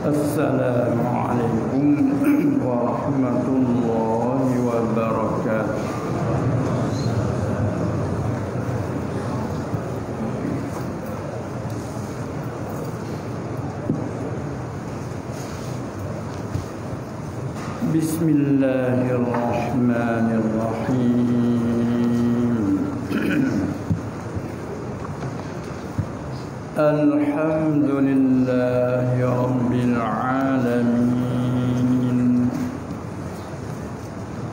السلام عليكم ورحمة الله وبركاته. بسم الله الرحمن الرحيم. الحمد لله رب العالمين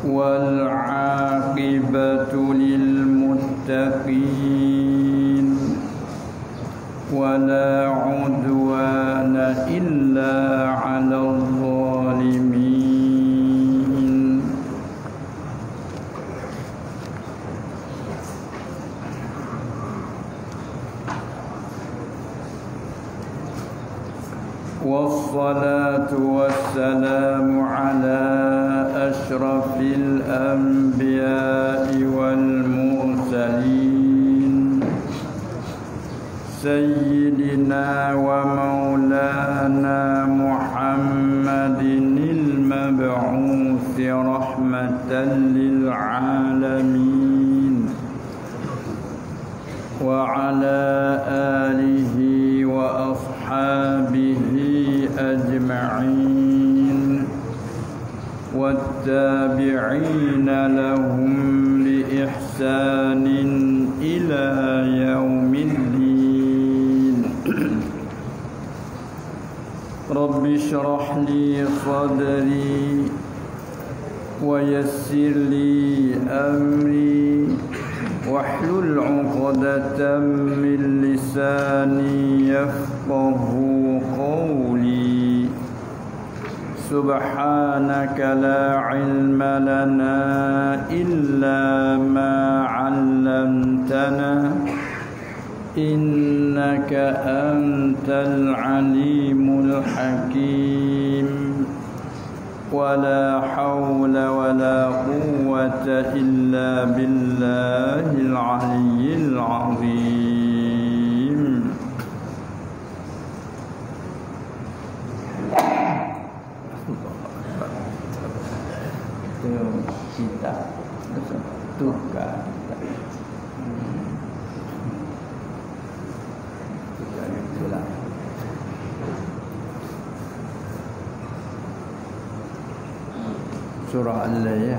والعاقبة للمتقين ولا عدوان إلا على الظالمين والصلاة والسلام على أشرف الأنبياء والمرسلين. سيدنا ومولانا محمد المبعوث رحمة للعالمين. وعلى آله وأصحابه والتابعين لهم بإحسان إلى يوم الدين. رب اشرح لي صدري ويسر لي أمري. واحلل عقدة من لساني يفقه سبحانك لا علم لنا إلا ما علمتنا إنك أنت العليم الحكيم. ولا حول ولا قوة إلا بالله العلي العظيم. Surah al-layah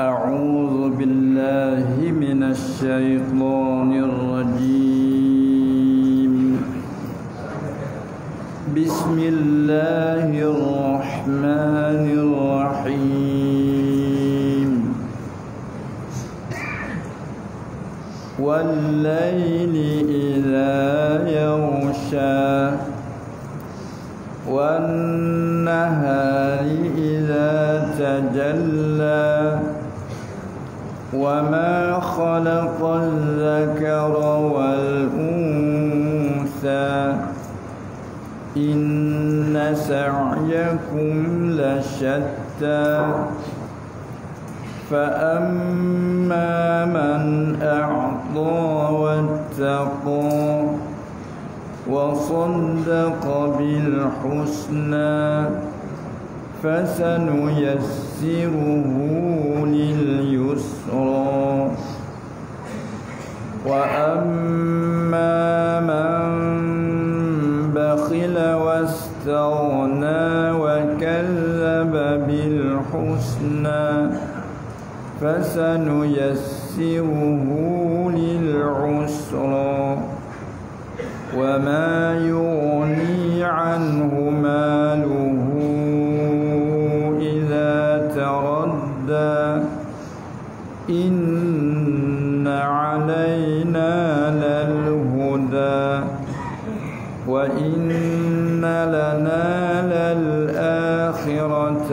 أعوذ بالله من الشيطان الرجيم. بسم الله الرحمن الرحيم. والليل خلق الذكر والأنثى. إن سعيكم لشتى. فأما من أعطى واتقى وصدق بالحسنى فسنيسره لليسرى. وأما من بخل واستغنى وكذب بالحسنى فسنيسره للعسرى. وما يغني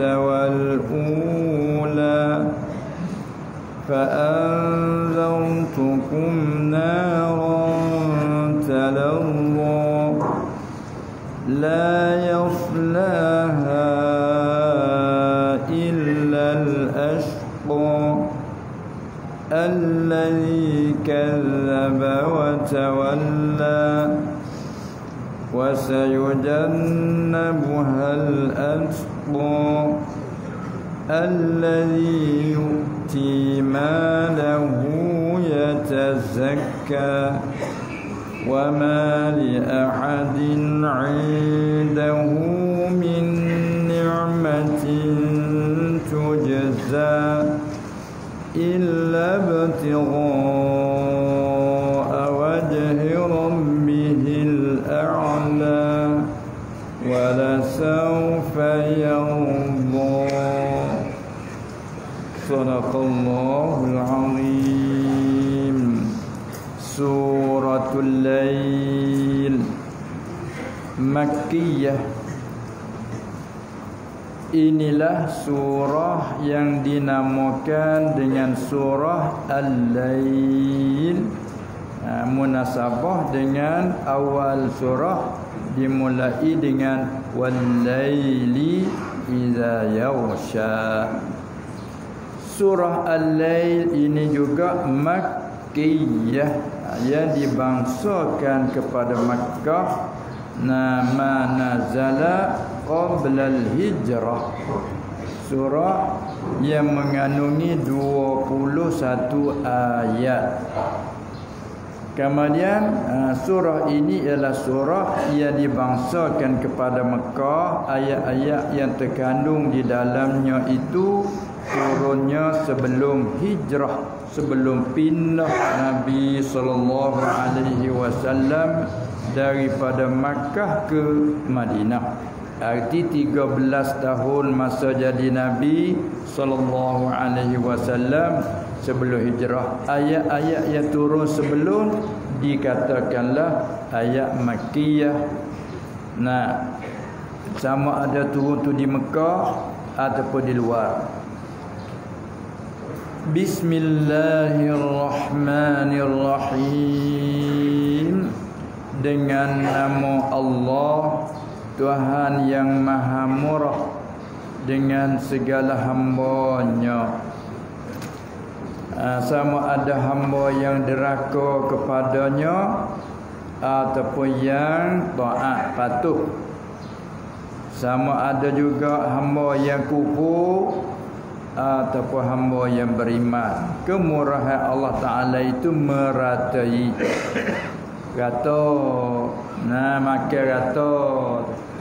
والأولى فأنذرتكم نارا تلظى لا يصلاها إلا الأشقى الذي كذب وتولى وسيجنبها الأتقى الذي يؤتي ماله يتزكى وما لأحد عنده من نعمة تجزى إلا ابتغاء Sadaqallahul Azim Suratul سورة Makkiyah. Inilah surah yang dinamakan dengan surah Al-Lail ha, Munasabah dengan awal surah Dimulai dengan Wal-Laili Iza Yawshah Surah Al-Lail ini juga Makkiyah. Yang dibangsakan kepada Makkah. Nama nazala qabla al-hijrah surah yang mengandungi 21 ayat. Kemudian uh, surah ini ialah surah yang dibangsakan kepada Mekah ayat-ayat yang terkandung di dalamnya itu turunnya sebelum hijrah sebelum pindah Nabi sallallahu alaihi wasallam daripada Makkah ke Madinah Arti 13 tahun masa jadi Nabi sallallahu alaihi wasallam sebelum hijrah. Ayat-ayat yang turun sebelum dikatakanlah ayat Makkiyah. Nah, sama ada turun tu di Mekah ataupun di luar. Bismillahirrahmanirrahim. Dengan nama Allah Tuhan yang maha murah dengan segala hambanya ah, sama ada hamba yang deraka kepadanya ataupun yang taat patuh sama ada juga hamba yang kufur ataupun hamba yang beriman kemurahan Allah Taala itu meratai kata nah makan kata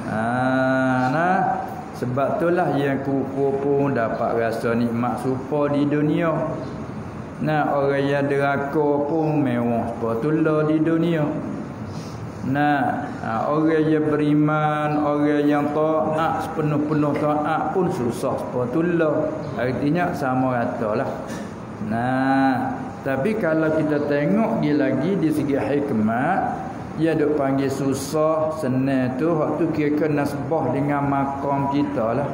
Ha, nah sebab itulah yang kufur pun dapat rasa nikmat serupa di dunia. Nah orang yang deraka pun mewah sepatutlah di dunia. Nah ha, orang yang beriman, orang yang taat sepenuh-penuh taat pun susah sepatutlah. Artinya sama ratalah. Nah tapi kalau kita tengok dia lagi di segi hikmat dia duk panggil susah senang tu waktu kira nasbah dengan makam kita lah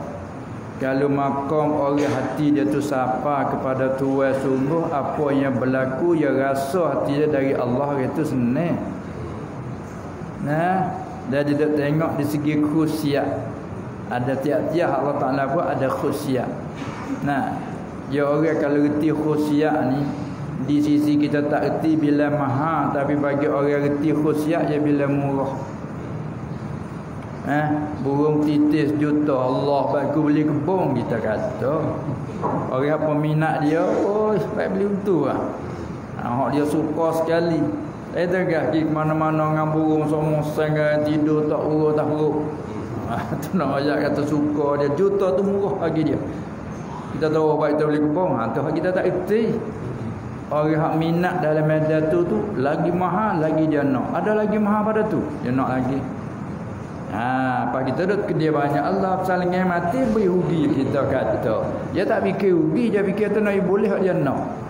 kalau makam orang hati dia tu sapa kepada Tuhan sungguh apa yang berlaku dia rasa hati dia dari Allah itu senang nah dia duk tengok di segi khusyat ada tiap-tiap Allah Ta'ala pun ada khusyat nah dia orang kalau reti khusyat ni di sisi kita tak erti bila mahal tapi bagi orang erti khusyat ya bila murah. Eh burung titis juta Allah baku beli kebun kita kata. Orang apa minat dia oh baik beli untuk ah ha, dia suka sekali eh pergi mana-mana dengan burung semua sangat tidur tak urut tak urut ha, tu nak ajak kata suka dia. Juta tu murah bagi dia. Kita tahu baik kita beli kebun ha, tu kita tak erti. Orang hak minat dalam medan tu tu lagi mahal lagi dia nak. Ada lagi mahal pada tu? Dia nak lagi. Ha apa kita duduk ke dia banyak Allah saling mati beri rugi kita kata. Dia tak fikir rugi dia fikir tu nak boleh dia nak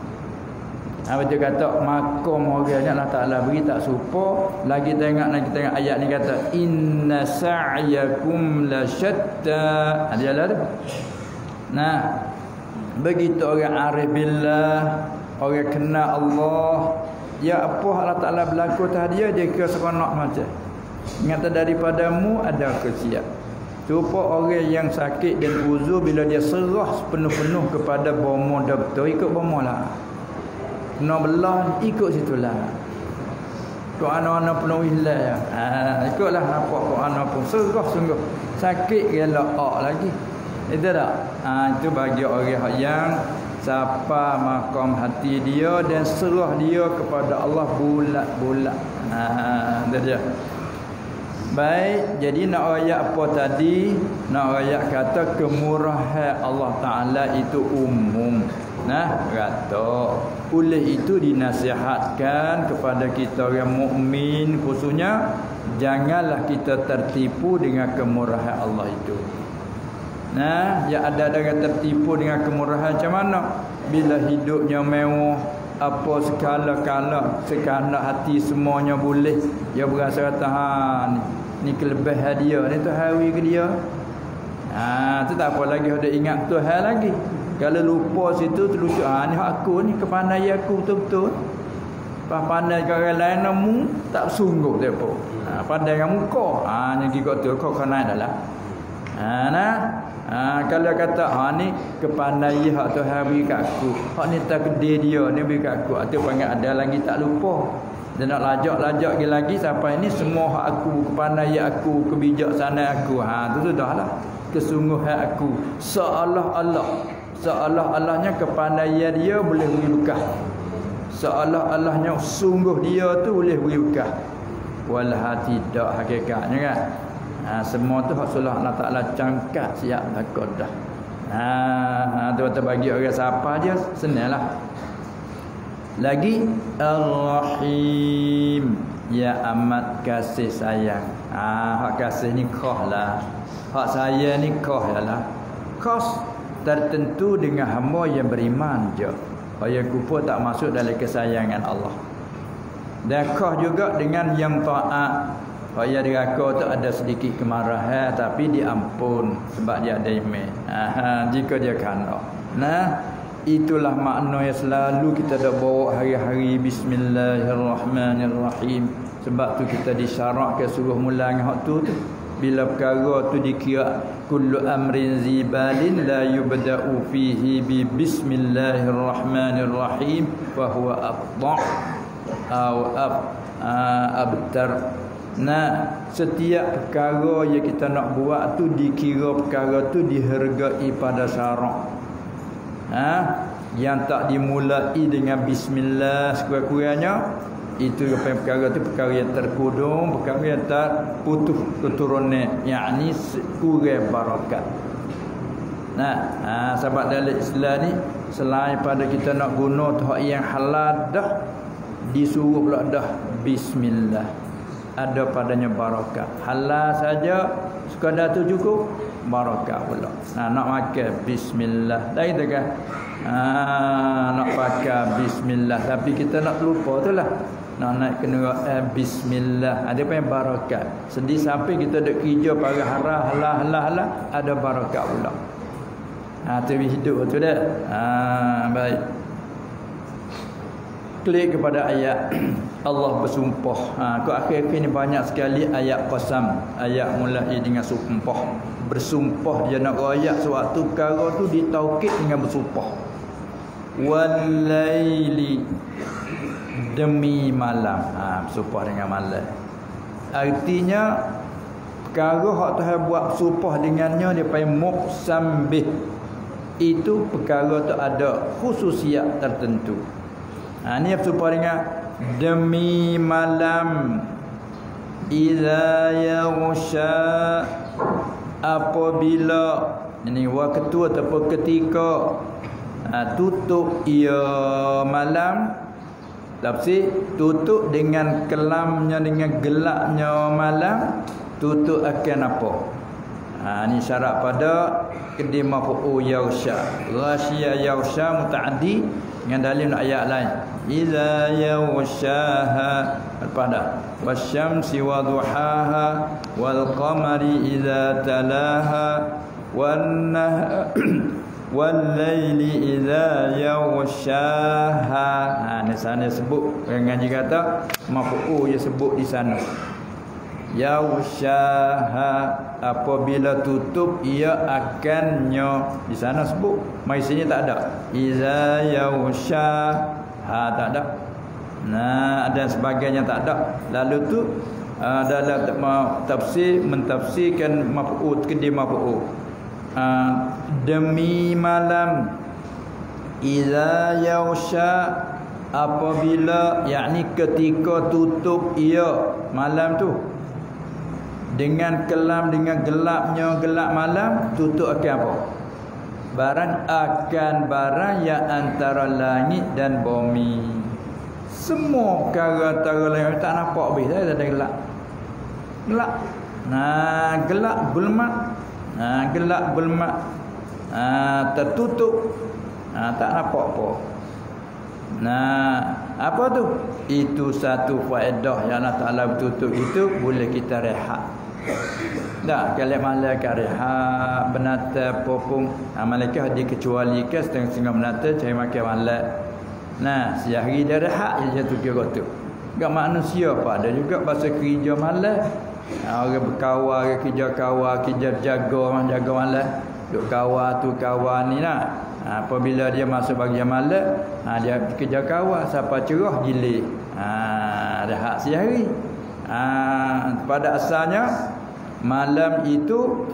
ha dia kata makom orangnya Allah Taala beri tak serupa. Lagi tengok lagi tengok ayat ni kata inna sa'yakum la syatta. Dia lah tu nah begitu orang arif billah orang kenal Allah ya apa Allah Taala berlaku tadi dia dia kira seronok macam. Nyata daripadamu ada kesiap Supaya orang yang sakit dan uzur bila dia serah sepenuh-penuh kepada bomo doktor ikut bomo lah. Kena belah ikut situlah Kau anak-anak penuh hilang ya. Ha, ikutlah nampak kau anak pun serah sungguh. Sakit gelak ak lagi. Itu tak? Ha, itu bagi orang yang siapa makam hati dia dan serah dia kepada Allah bulat-bulat. Ha, itu dia. Baik, jadi nak ayat apa tadi? Nak ayat kata kemurahan Allah Taala itu umum. Nah, kata oleh itu dinasihatkan kepada kita orang mukmin khususnya janganlah kita tertipu dengan kemurahan Allah itu. Nah, ya ada dengan tertipu dengan kemurahan macam mana? Bila hidupnya mewah, apa segala kala sekala hati semuanya boleh dia berasa kata ha ni ni kelebihan dia ni tu hari ke dia ha tu tak apa lagi ada ingat Tuhan lagi kalau lupa situ terlucu ha ni aku ni kepandaian aku betul-betul pas pandai ke orang lain namu tak sungguh depa ha pandai dengan muka ha ni gigot tu kau kena adalah ha nah Ha, kalau kata ha ni kepandai hak Tuhan beri kat aku. Hak ni takdir dia ni beri kat aku. Atau panggil ada lagi tak lupa. Dia nak lajak-lajak lagi lagi sampai ini semua hak aku, kepandai aku, kebijaksanaan aku. Ha tu sudahlah. Kesungguhan aku. Seolah Allah. Seolah Allahnya kepandaian dia boleh beri bekah. Seolah Allahnya sungguh dia tu boleh beri bekah. Walah tidak hakikatnya kan. Ha, semua tu hak sulah Allah Ta'ala cangkat siap takut dah. Ha, ha tu bagi orang siapa dia senanglah. Lagi Ar-Rahim Ya amat kasih sayang ah, Hak kasih ni kah lah Hak saya ni kah lah Kos tertentu dengan hamba yang beriman je. Yang kufur tak masuk dalam kesayangan Allah. Dan kah juga dengan yang taat. Yang diraka tu ada sedikit kemarahan Tapi diampun Sebab dia ada iman. Ah, Jika dia kanak Nah Itulah makna yang selalu kita dah bawa hari-hari. Bismillahirrahmanirrahim. Sebab tu kita disyarakkan suruh mulai hak tu tu Bila perkara tu dikira Kullu amrin zibalin la yubda'u fihi bi Bismillahirrahmanirrahim Fahuwa abda' Aw ab, abtar Nah, setiap perkara yang kita nak buat tu dikira perkara tu dihargai pada syarak ha? yang tak dimulai dengan bismillah sekurang-kurangnya itu perkara itu perkara yang terkudung perkara yang tak putus keturunan yakni kurang barakat nah ha, sebab dalam Islam ni selain pada kita nak guna tu yang halal dah disuruh pula dah bismillah ada padanya barakat halal saja sekadar tu cukup barakah pula. Nah, nak makan bismillah. Dah kita kan. Ha, nak pakai bismillah tapi kita nak lupa tu lah. Nak naik kena eh, bismillah. Ada yang barakat. Sedih sampai kita dek kerja para harah halah halah halah ada barakat pula. Ha, tu hidup tu dah. Ha, baik klik kepada ayat Allah bersumpah. Ha ke akhir-akhir ni banyak sekali ayat qasam, ayat mulai dengan sumpah. Bersumpah dia nak ayat sewaktu perkara tu ditaukid dengan bersumpah. Walaili demi malam. Ha bersumpah dengan malam. Artinya perkara hak Tuhan buat bersumpah dengannya dia panggil muqsam bih. Itu perkara tu ada khususiat tertentu. Ha ni apa dengan demi malam idza yaghsha apabila ini waktu ataupun ketika ha, tutup ia malam tafsir tutup dengan kelamnya dengan gelapnya malam tutup akan apa? Ha ni syarat pada kedima fu yaghsha ghasya yaghsha mutaaddi dengan dalil ayat lain. Iza yawshaha pada wasyamsi wadhuhaha wal qamari iza talaha wan laili iza yawshaha ha ni sana sebut ngaji kata mafu ya sebut di sana yaushaha apabila tutup ia akannya di sana sebut sini tak ada iza yausha Ha tak ada. Nah, dan sebagainya tak ada. Lalu tu uh, dalam tafsir mentafsirkan maf'ul kedi maf'ul. Uh, demi malam iza yausha apabila yakni ketika tutup ia malam tu dengan kelam dengan gelapnya gelap malam tutup akan apa? Barang akan barang yang antara langit dan bumi. Semua perkara-perkara lain tak nampak habis. Dah ada gelap. Gelap. Nah gelap gulmat nah gelap gulmat ah tertutup ah tak nampak apa. Nah apa tu? Itu satu faedah yang Allah Taala tutup itu boleh kita rehat. Tak, kalau malaikat rehat benata popung ha, malaikat dikecualikan setengah-setengah benata cari makan malak nah sehari dia rehat je jatuh kira tu Gak manusia apa ada juga bahasa kerja malam orang berkawan orang kerja kawan kerja jaga orang jaga malam duk kawan tu kawan ni lah ha, apabila dia masuk bagian malam ha, dia kerja kawan siapa cerah gilik ha, rehat sehari ha, pada asalnya malam itu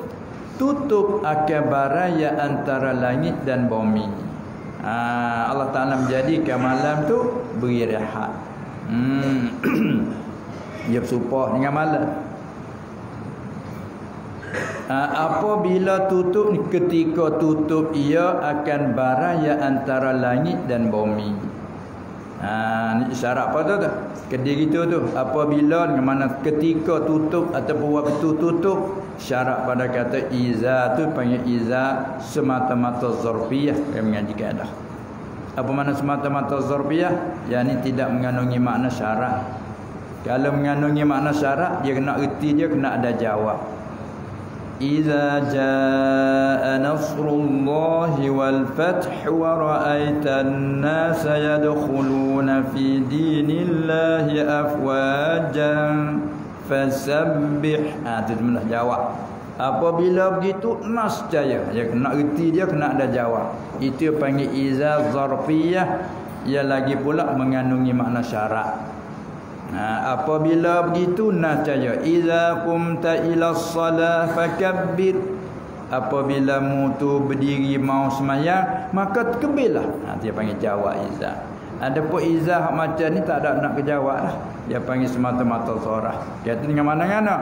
tutup akan barang yang antara langit dan bumi. Ha, Allah Taala menjadikan malam tu beri rehat. Hmm. Dia bersumpah dengan malam. Ha, apabila tutup ketika tutup ia akan barang yang antara langit dan bumi. Ha, ni isyarat apa tu tu? Kediri tu tu apabila mana ketika tutup ataupun waktu tutup syarat pada kata iza tu panggil iza semata-mata zarfiyah yang mengaji kaedah. Apa mana semata-mata zarfiyah? Ni tidak mengandungi makna syarat. Kalau mengandungi makna syarat dia kena erti dia kena ada jawab. إذا جاء نصر الله والفتح ورأيت الناس يدخلون في دين الله أفواجا فسبح ah tu mana jawab apabila begitu nas jaya dia kena reti dia kena ada jawab itu panggil iza zarfiyah yang lagi pula mengandungi makna syarat Ha, apabila begitu nascaya iza qumta ila shalah fakabbir. Apabila mu tu berdiri mau sembahyang maka tekbirlah ha dia panggil jawab iza. Adapun iza macam ni tak ada nak kejawablah dia panggil semata-mata surah kata dengan mana mana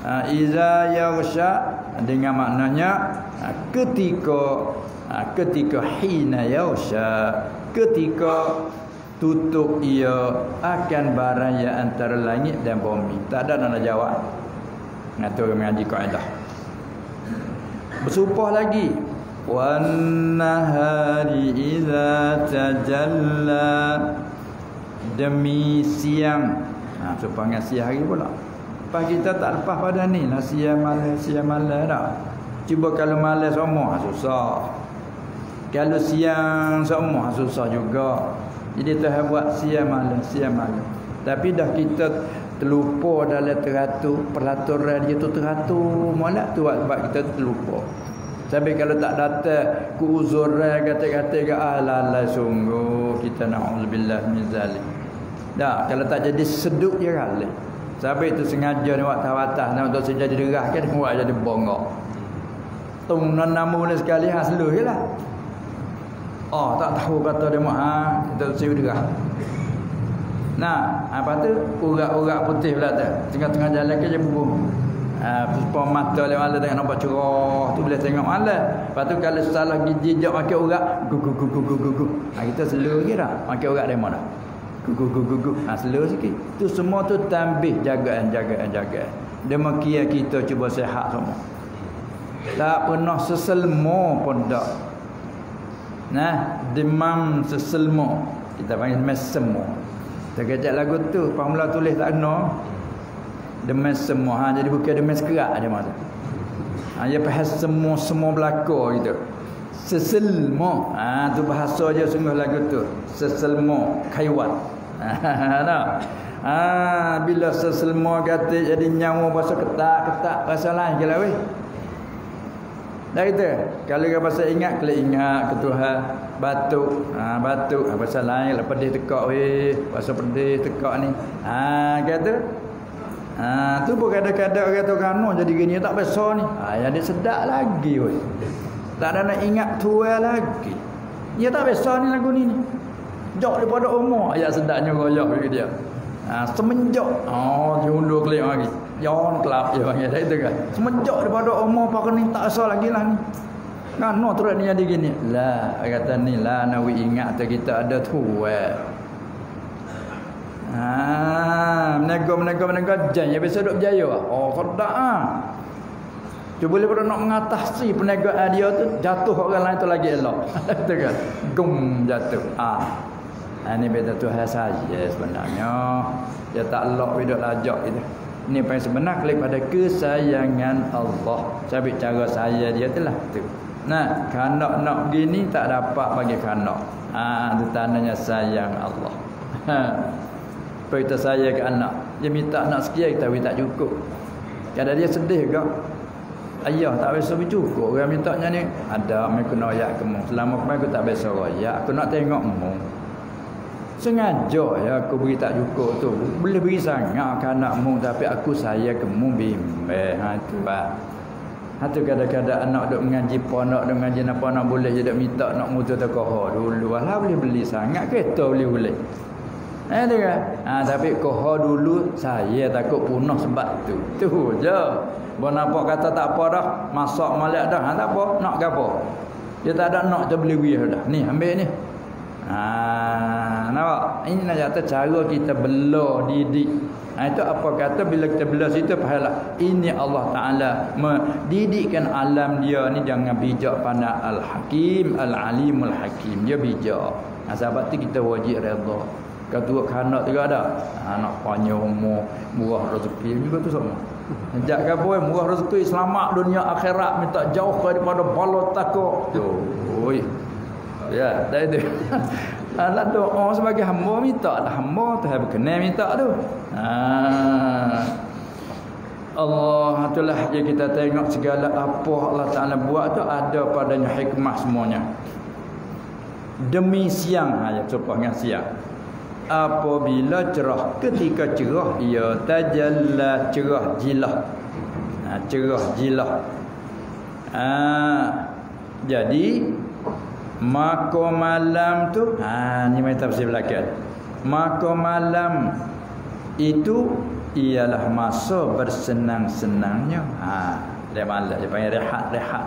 ha, iza yaghsha dengan maknanya ha, ketika ha, ketika hina yaghsha ketika tutup ia akan barang yang antara langit dan bumi. Tak ada nak jawab. Ngatur mengaji kaedah. Bersumpah lagi. Wan nahari idza tajalla demi siang. Ha sumpah dengan siang hari pula. Pas kita tak lepas pada ni lah siang malam siang malam dah. Cuba kalau malam semua susah. Kalau siang semua susah juga. Jadi Tuhan buat siang malam, siang malam. Tapi dah kita terlupa dalam teratur peraturan dia tu teratur molek tu sebab kita terlupa. Tapi kalau tak datang ke uzuran kata-kata ke ala la sungguh kita naudzubillah min zalim. Dah kalau tak jadi seduk je kali. Sampai itu sengaja ni waktu atas nak untuk sejadi derah kan buat jadi bongok. Tung nan namu sekali hasluh je lah. Oh tak tahu kata dia mak ha, kita siu derah. Nah, apa tu? Urat-urat putih pula tu. Tengah-tengah jalan ke je bubuh. Ha, puspa mata le malam tengok nampak cerah tu boleh tengok malam. Lepas tu kalau salah gigi jejak makan urat, gugu gugu gugu gugu. Ha, kita slow je dah. Makan urat dari mana? Gugu gugu gugu. Ha, slow sikit. Tu semua tu tambih jagaan jagaan jagaan. Demikian kita cuba sehat semua. Tak pernah seselmo pun tak. Nah, demam seselmo. Kita panggil mesemo. Terkejap lagu tu, pamula tulis tak kena. Demam semua. Ha, jadi bukan demam sekerak dia maksud. Ha, dia bahas semua semua belaka gitu. Seselmo. Ha, tu bahasa je sungguh lagu tu. Seselmo kaiwan. Ha, nah. Ha, bila seselmo kata jadi nyawa bahasa ketak-ketak rasa lain je lah weh. Dah kata, kalau kau pasal ingat, kena ingat ke Tuhan. Batuk. Ha, batuk. Ha, pasal lain lah pedih tekak weh. Pasal pedih tekak ni. Ha, kata. Ha, tu pun kadang-kadang orang tu kano jadi gini. Tak besar ni. Ha, yang dia sedap lagi weh. Tak ada nak ingat Tuhan lagi. Ya tak besar ni lagu ni ni. Jok daripada umur. Ayat sedapnya royak bagi dia. Ha, semenjak. Oh, diundur kelip lagi. Yon kelap je panggil dah itu kan. Semenjak daripada umur pak ni tak asal lagi lah ni. Kan no terus ni jadi gini. Lah kata ni lah nawi ingat tu kita ada tu eh. Ha, menego menego menego jan ya biasa duk berjaya. Oh, kedak ah. Cuba boleh pada nak mengatasi perniagaan dia tu jatuh orang lain tu lagi elok. Itu kan. Gum jatuh. Ah. Ha, ini beda Tuhan saja sebenarnya. Dia tak elok hidup lajak itu. Ini paling sebenar klik pada kesayangan Allah. Cabik cara saya dia telah tu. Nah, kanak nak begini tak dapat bagi kanak. Ah, ha, tandanya sayang Allah. Ha. Kita saya ke anak. Dia minta anak sekian kita tak cukup. Kadang dia sedih ke? Ayah tak biasa cukup. Orang minta ni ada mereka nak ayat kamu. Selama kemarin aku tak biasa ayat. Aku nak tengok mu. Sengaja ya aku beri tak cukup tu. Boleh beri sangat ke anakmu tapi aku saya kemu bimbel. Ha tu pak. Ha tu kadang-kadang anak duk mengaji pondok duk mengaji apa nak boleh je duk minta nak mutu takoh dulu. Alah boleh beli sangat kereta boleh boleh. Eh tu kan? Ha, tapi koho dulu saya takut punah sebab tu. Tu je. Bon nampak kata tak apa dah. Masak malik dah. Ha, tak apa. Nak apa? Dia tak ada nak tu beli wih dah. Ni ambil ni. Ha, nampak? Ini nak kata cara kita bela didik. Ha, itu apa kata bila kita bela situ pahala. Ini Allah Taala mendidikkan alam dia ni jangan bijak pada al-hakim, al-alimul hakim. Dia bijak. Ha, sebab tu kita wajib redha. Kata kanak juga ada. Anak ha, panjang umur, murah rezeki juga tu sama. Sejak ke apa murah rezeki selamat dunia akhirat minta jauh daripada bala takut. Tu. Oi. Ya, dah itu. Alah doa sebagai hamba minta lah hamba tu have kena minta tu. Ha. Allah itulah yang kita tengok segala apa Allah Taala buat tu ada padanya hikmah semuanya. Demi siang ayat supaya dengan siang. Apabila cerah ketika cerah ia tajalla cerah jilah. Ha, cerah jilah. Ha, jadi Maka malam tu ha ni mai tafsir belakang. Maka malam itu ialah masa bersenang-senangnya. Ha dia malam dia panggil rehat-rehat.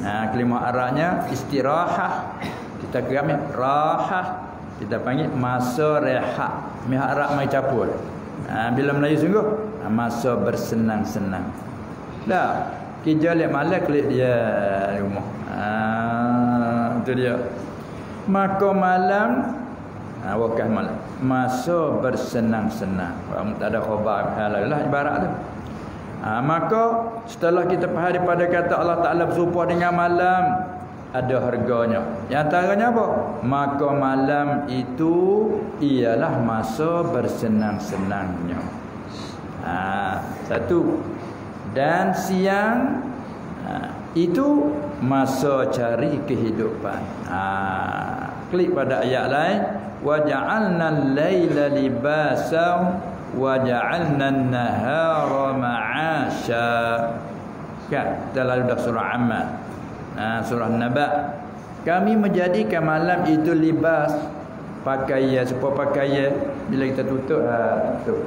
Ha kelima arahnya istirahat. Kita kami rahah. Kita panggil masa rehat. Mi harap mai capur. Ha bila Melayu sungguh ha, masa bersenang-senang. Dah kerja lek malam kelik dia rumah. Ha tu dia. Maka malam ha, wakah malam. Masa bersenang-senang. Tak ada khabar halalah ibarat tu. Ha, maka setelah kita faham daripada kata Allah Ta'ala bersumpah dengan malam ada harganya. Yang antaranya apa? Maka malam itu ialah masa bersenang-senangnya. Ha, satu. Dan siang itu masa cari kehidupan. Ha, klik pada ayat lain libasan wa ja'alna an-nahara ma'asha. Kan dalam surah Ammar. Ha, surah Naba. Kami menjadikan malam itu libas pakaian supaya pakaian bila kita tutup ha tutup.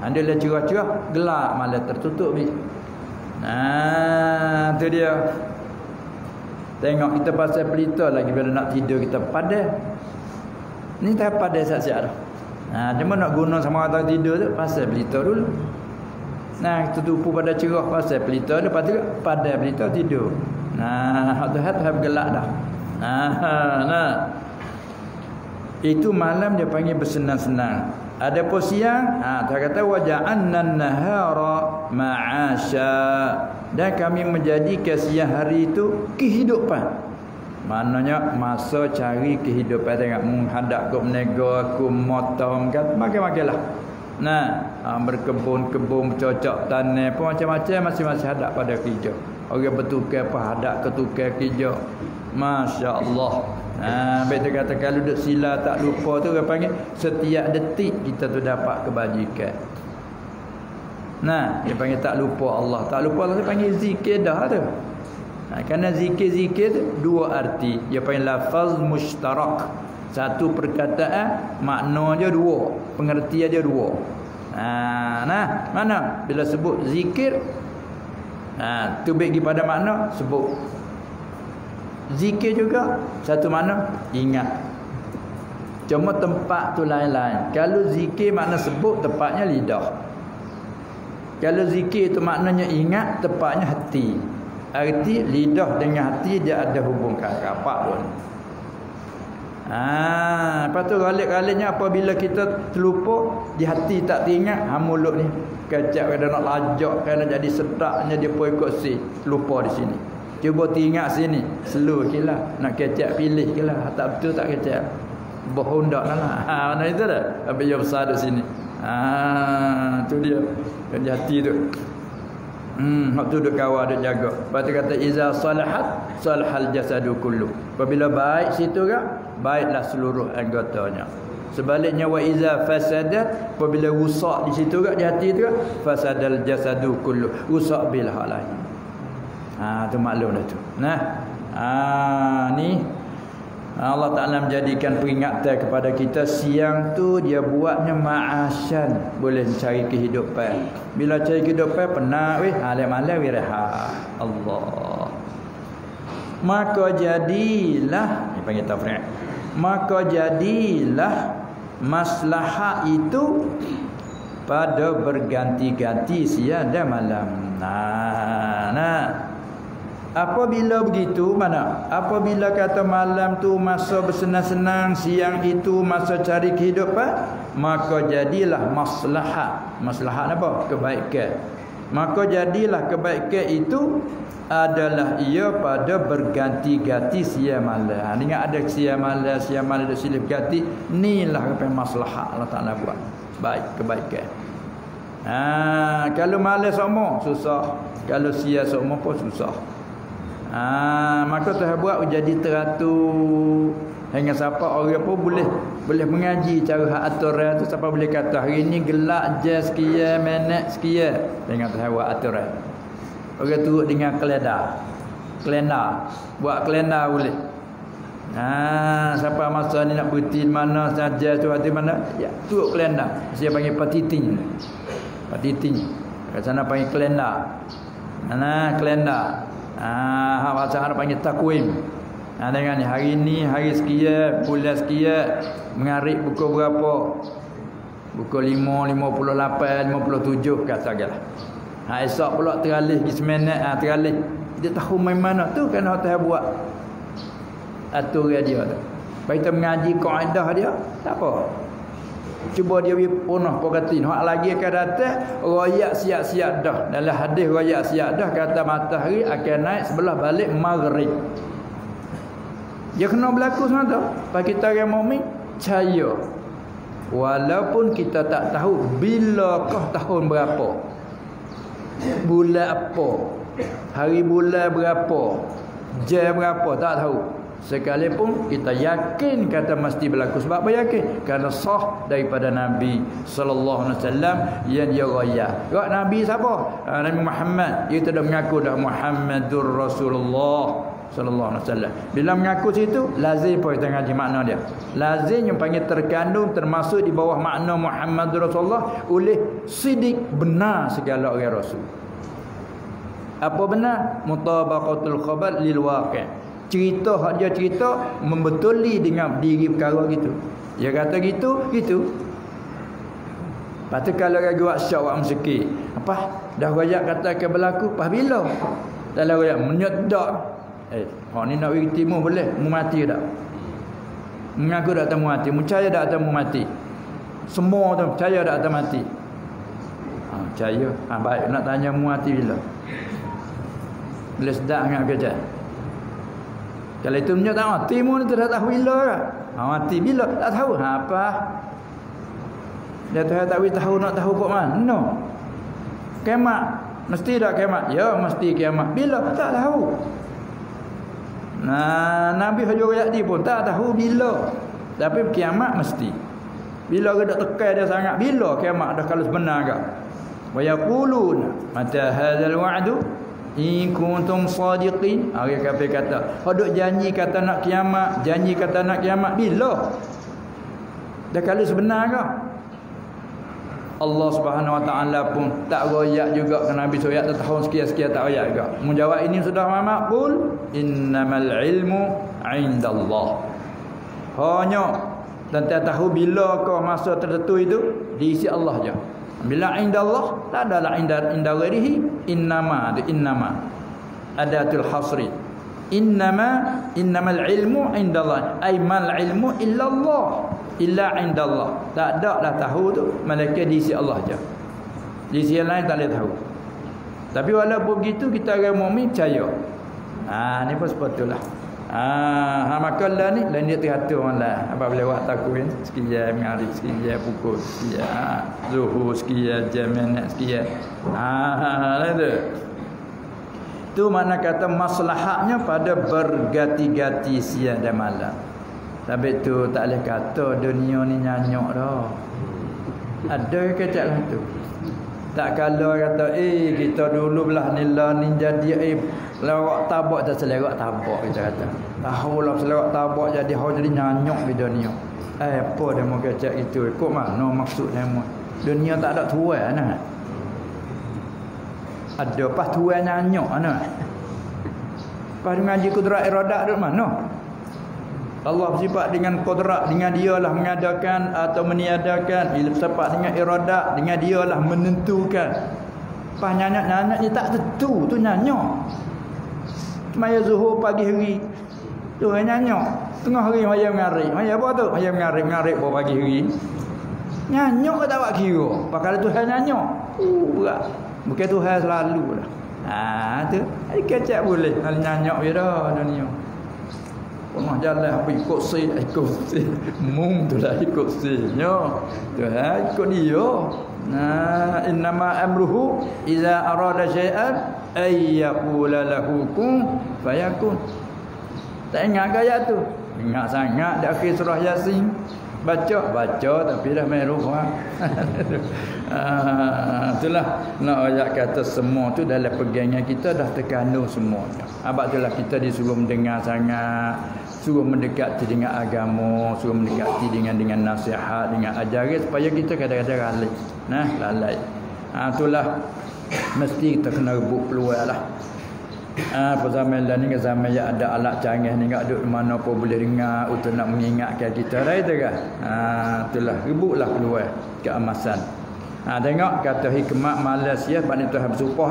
Anda lihat cerah-cerah gelap malam tertutup. Nah, tu dia. Tengok kita pasal pelita lagi bila nak tidur kita padah. Ni tak padah siap-siap dah. Nah, cuma nak guna sama kata tidur tu pasal pelita dulu. Nah, kita tupu pada cerah pasal pelita lepas tu pada pelita tidur. Nah, hak tu hat gelak dah. Nah, nah. Itu malam dia panggil bersenang-senang. Ada pun siang, ha, dia kata waja'anna nahara ma'asha. Dan kami menjadi siang hari itu kehidupan. Maknanya masa cari kehidupan tengok menghadap ke menega aku motong kan makan-makanlah nah ha, berkebun-kebun bercocok tanah pun macam-macam masing-masing hadap pada kerja Orang bertukar apa hadap ke tukar kerja. Masya Allah. Ha, baik kata kalau duduk sila tak lupa tu orang panggil setiap detik kita tu dapat kebajikan. Nah, dia panggil tak lupa Allah. Tak lupa Allah dia panggil zikir dah tu. Ha, kerana zikir-zikir dua arti. Dia panggil lafaz mushtarak. Satu perkataan makna dia dua, pengertian dia dua. Ha, nah, mana bila sebut zikir Ha, tu bagi pada makna sebut Zikir juga satu mana ingat. Cuma tempat tu lain-lain. Kalau zikir makna sebut tempatnya lidah. Kalau zikir tu maknanya ingat tempatnya hati. Arti lidah dengan hati dia ada hubungkan rapat pun. Ah, lepas tu galik-galiknya apabila kita terlupa di hati tak teringat ha mulut ni kecap kena nak lajak kena jadi sedapnya dia pun ikut si lupa di sini. Cuba teringat sini. Slow ke lah. Nak kecap pilih ke lah. Tak betul tak kecap. Bohong tak lah. Ha, mana itu dah. Tapi dia besar di sini. Ha, tu dia. Kerja hati tu. Hmm, waktu duk kawal duk jaga. Lepas tu kata iza salahat salahal jasadu kullu. Apabila baik situ kan, baiklah seluruh anggotanya. Sebaliknya wa iza fasadat apabila rusak di situ kan di hati kan, fasadal jasadu kullu. Rusak bil halain. Ha tu maklum dah tu. Nah. Ha ni Allah Taala menjadikan peringatan kepada kita siang tu dia buatnya ma'asyan boleh cari kehidupan. Bila cari kehidupan penat weh, ha malam we rehat. Allah. Maka jadilah ni panggil tafriq. Maka jadilah maslahat itu pada berganti-ganti siang dan malam. Nah, nah. Apabila begitu mana? Apabila kata malam tu masa bersenang-senang, siang itu masa cari kehidupan, maka jadilah maslahat. Maslahat apa? Kebaikan. Maka jadilah kebaikan itu adalah ia pada berganti-ganti siang malam. Ha, ingat ada siang malam, siang malam ada silap ganti. Inilah apa maslahat Allah Taala buat. Baik kebaikan. Ha, kalau malam semua susah. Kalau siang semua pun susah. Ha, maka Tuhan buat jadi teratur hingga siapa orang pun boleh boleh mengaji cara hak aturan tu siapa boleh kata hari ni gelak je sekian minit sekian dengan Tuhan buat aturan. Orang turut dengan kelenda. Kelenda. Buat kelenda boleh. Ha, siapa masa ni nak berhenti mana saja tu hati mana? Ya, turut kelenda. Saya panggil patiting. Patiting. Kat sana panggil kelenda. Mana kelenda? Ah, bahasa Arab panggil takwim. Ha, dengan hari ni, hari sekian, bulan sekian, mengarik pukul berapa? Pukul 5, 58, 57 kata lah. Ha, esok pula teralih di semenit, ha, teralih. Dia tahu main mana tu kan hotel buat. Atur dia tu. Baik kita mengaji kaedah dia, tak apa. Cuba dia pergi punah pokatin. Hak lagi akan datang royak siap-siap dah. Dalam hadis royak siap dah kata matahari akan naik sebelah balik maghrib. Dia kena berlaku tu. Pak kita orang mukmin cahaya. Walaupun kita tak tahu bilakah tahun berapa. Bulan apa? Hari bulan berapa? Jam berapa? Tak tahu. Sekalipun kita yakin kata mesti berlaku sebab apa yakin? Kerana sah daripada Nabi sallallahu alaihi wasallam yang dia raya. Rak Nabi siapa? Ah, Nabi Muhammad. Dia tidak mengaku dah Muhammadur Rasulullah sallallahu alaihi wasallam. Bila mengaku situ lazim pun kita ngaji makna dia. Lazim yang panggil terkandung termasuk di bawah makna Muhammadur Rasulullah oleh sidik benar segala orang rasul. Apa benar? Mutabaqatul khabar lil waqi' cerita hak dia cerita membetuli dengan diri perkara gitu. Dia kata gitu, gitu. Lepas kalau dia buat syak buat sikit. Apa? Dah rakyat kata akan berlaku. Lepas bila? Dalam rakyat menyedak. Eh, hak ni nak pergi timur boleh. Mu mati tak? Mengaku tak akan mati. Percaya tak akan mati. Semua tu percaya tak akan mati. Ha, percaya. Ha, baik. Nak tanya mu mati bila? Bila sedap dengan kerja. Kalau itu punya tak mati mu ni tak tahu bila ke? Ha, mati bila? Tak tahu. Ha, apa? Dia tu tak tahu tahu nak tahu kok mana? No. Kemak Mesti tak kiamat? Ya, mesti kiamat. Bila? Tak tahu. Nah, Nabi Hajuriyati pun tak tahu bila. Tapi kiamat mesti. Bila kita tekan dia sangat, bila kiamat dah kalau sebenar ke? Wa yaqulun mata hadzal wa'du in kuntum sadiqin. Hari kafir kata, "Hodok janji kata nak kiamat, janji kata nak kiamat bila?" Dah kalau sebenar ke? Allah Subhanahu Wa Taala pun tak royak juga ke Nabi Soyak tahun sekian-sekian tak royak juga. Menjawab ini sudah makul innamal ilmu indallah. Hanya dan tak tahu bila ke masa tertentu itu diisi Allah je. Bila indallah tak ada lah inda inda ghairihi innama ada innama adatul hasri. Innama innamal ilmu indallah. Ay mal ilmu illallah. Illa indallah. Tak ada lah tahu tu malaikat di sisi Allah je. Di sisi lain tak boleh tahu. Tapi walaupun begitu kita orang mukmin percaya. Ha ni pun sepatutlah. Ha ha maka lah ni lain dia teratur lah. Apa boleh buat takut kan sekian mengarik sekian pukul sekian ha, zuhur sekian jam minit sekian ha ha, ha lah tu tu makna kata maslahatnya pada bergati-gati siang dan malam tapi tu tak boleh kata dunia ni nyanyok dah. Ada kecak lah tu. Tak kalau kata eh kita dulu belah ni lah ni jadi eh lewat tabak tak selerak tabak kita kata. Tahu lah selerak tabak jadi hau jadi nyanyok di dunia. Eh apa mau kecak itu? Kok mana maksud mau? Dunia tak ada tuan nah. Ada pas tuan nyanyok nah. Pas ngaji kudrat iradat duk mana? Allah bersifat dengan kodrak dengan dialah mengadakan atau meniadakan. Bersifat dengan iradat dengan dialah menentukan. Pas nyanyak-nyanyak ni tak tentu tu nyanyak maya zuhur pagi hari tu nyanyak tengah hari maya mengarik. Maya apa tu? Maya mengarik mengarik bawa pagi hari. Nyanyak ke tak buat kira? Pakal Tuhan nyanyak uh, berat bukan Tuhan selalu lah. Ha, tu. Kecek boleh. Kalau nyanyak je dah dunia Pernah jalan apa ikut si ikut si. Mung tu lah ikut si. Nyo tu ha ikut dia nah innama amruhu idza arada syai'an ay yaqula lahu kun fayakun. Tak ingat gaya tu? Ingat sangat di akhir surah yasin. Baca baca tapi dah main rumah ah, itulah. Nak ayat kata semua tu dalam pegangan kita dah terkandung semua. Abad itulah kita disuruh mendengar sangat suruh mendekati dengan agama suruh mendekati dengan dengan nasihat dengan ajaran supaya kita kadang-kadang lalai. Nah lalai. Ha, itulah. Mesti kita kena rebut peluang lah. Ha, pada zaman lah ni zaman yang ada alat canggih ni tak ada mana pun boleh dengar untuk nak mengingatkan kita. Itu kan ha, itulah. Rebutlah peluang keemasan ha, tengok kata hikmat Malaysia pada Tuhan bersumpah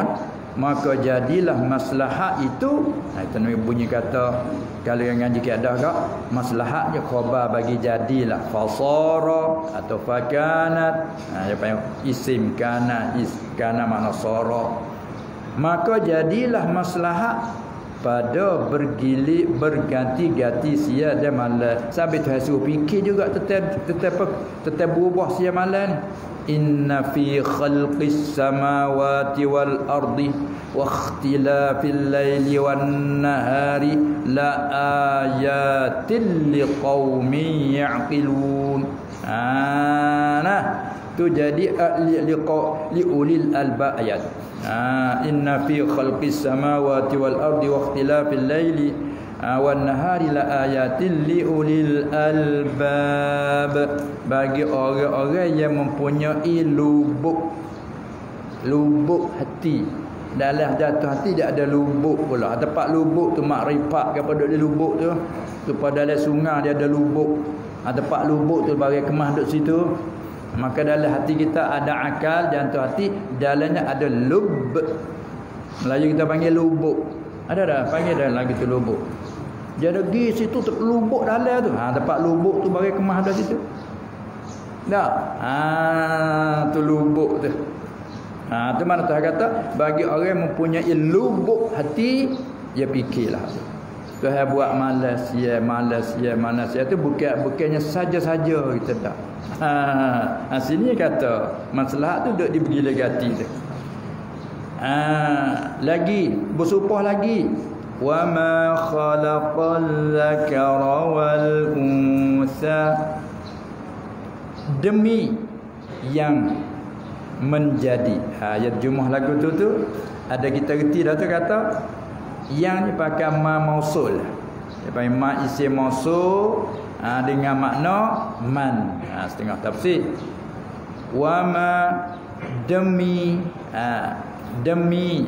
maka jadilah maslahat itu ha, itu nak bunyi kata kalau yang ngaji ada tak maslahatnya khabar bagi jadilah. Fasara atau fakanat. Ha dia panggil isim kana is kana makna sara. Maka jadilah maslahat pada bergilik berganti-ganti sia dan malam. Sampai tu hasil fikir juga tetap tetap tetap berubah sia malam. Inna fi khalqis samawati wal ardi wa ikhtilafil laili wan nahari la ayatin liqaumin ya'qilun. Ana tu jadi li li ulil albab ayat. Ha inna fi khalqis samawati wal ardi wa ikhtilafil laili wan nahari la ayatin li ulil albab. Bagi orang-orang yang mempunyai lubuk lubuk hati. Dalam jatuh hati dia ada lubuk pula. Tempat lubuk tu makrifat kepada dia lubuk tu. Tu pada dalam sungai dia ada lubuk. Ha, tempat lubuk tu bagi kemah duduk situ maka dalam hati kita ada akal jantung hati dalamnya ada lub Melayu kita panggil lubuk ada dah panggil dalam lagi tu lubuk jadi pergi situ terlubuk dalam tu. Ha tempat lubuk tu bagi kemah ada situ. Tak. Ha tu lubuk tu. Ha tu mana Tuhan kata bagi orang mempunyai lubuk hati dia fikirlah. Tuhan buat malas ya malas ya malas ya tu bukan bukannya saja-saja kita tak. Ha, ha sini kata masalah tu duk diberi legati tu. ha, lagi bersumpah lagi wa ma khalaqal zakara wal unsa demi yang menjadi ha ayat jumlah lagu tu tu ada kita reti dah tu kata yang dipakai ma mausul. Dipakai ma isim mausul ha, dengan makna man. Ha, setengah tafsir. Wa ma demi ha, demi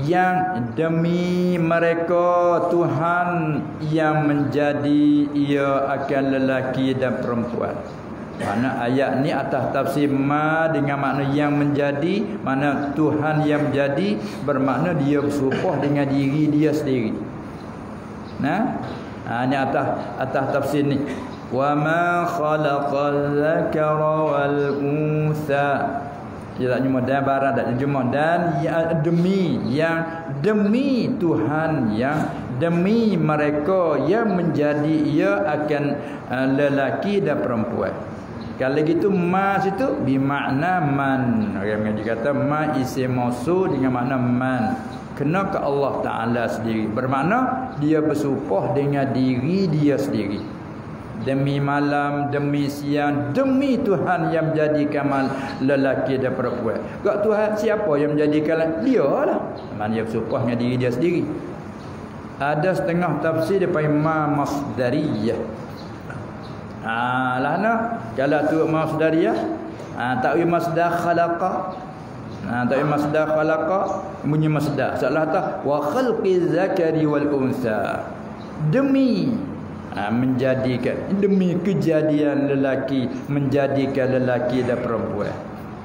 yang demi mereka Tuhan yang menjadi ia akan lelaki dan perempuan mana ayat ni atas tafsir ma dengan makna yang menjadi mana Tuhan yang menjadi bermakna dia bersumpah dengan diri dia sendiri. Nah ha, ni atas atas tafsir ni. Wa ma khalaqal zakara wal unsa. Dia tak cuma dan barang tak cuma dan ya, demi yang demi Tuhan yang demi mereka yang menjadi ia akan uh, lelaki dan perempuan kalau gitu ma situ bermakna man. Orang mengaji kata ma isim mausul dengan makna man. Kena ke Allah Taala sendiri. Bermakna dia bersumpah dengan diri dia sendiri. Demi malam demi siang demi Tuhan yang menjadikan lelaki dan perempuan. Gak Tuhan siapa yang menjadikan dia lah. Mana dia bersumpah dengan diri dia sendiri. Ada setengah tafsir daripada ma masdariyah ha lah nak kalau tu masdariyah ha tak masdar khalaqa. Ha tak masdar khalaqa. Bunyi masdar. Salah tak? Wa khalqi zakari wal unsa. Demi ha, menjadikan demi kejadian lelaki menjadikan lelaki dan perempuan.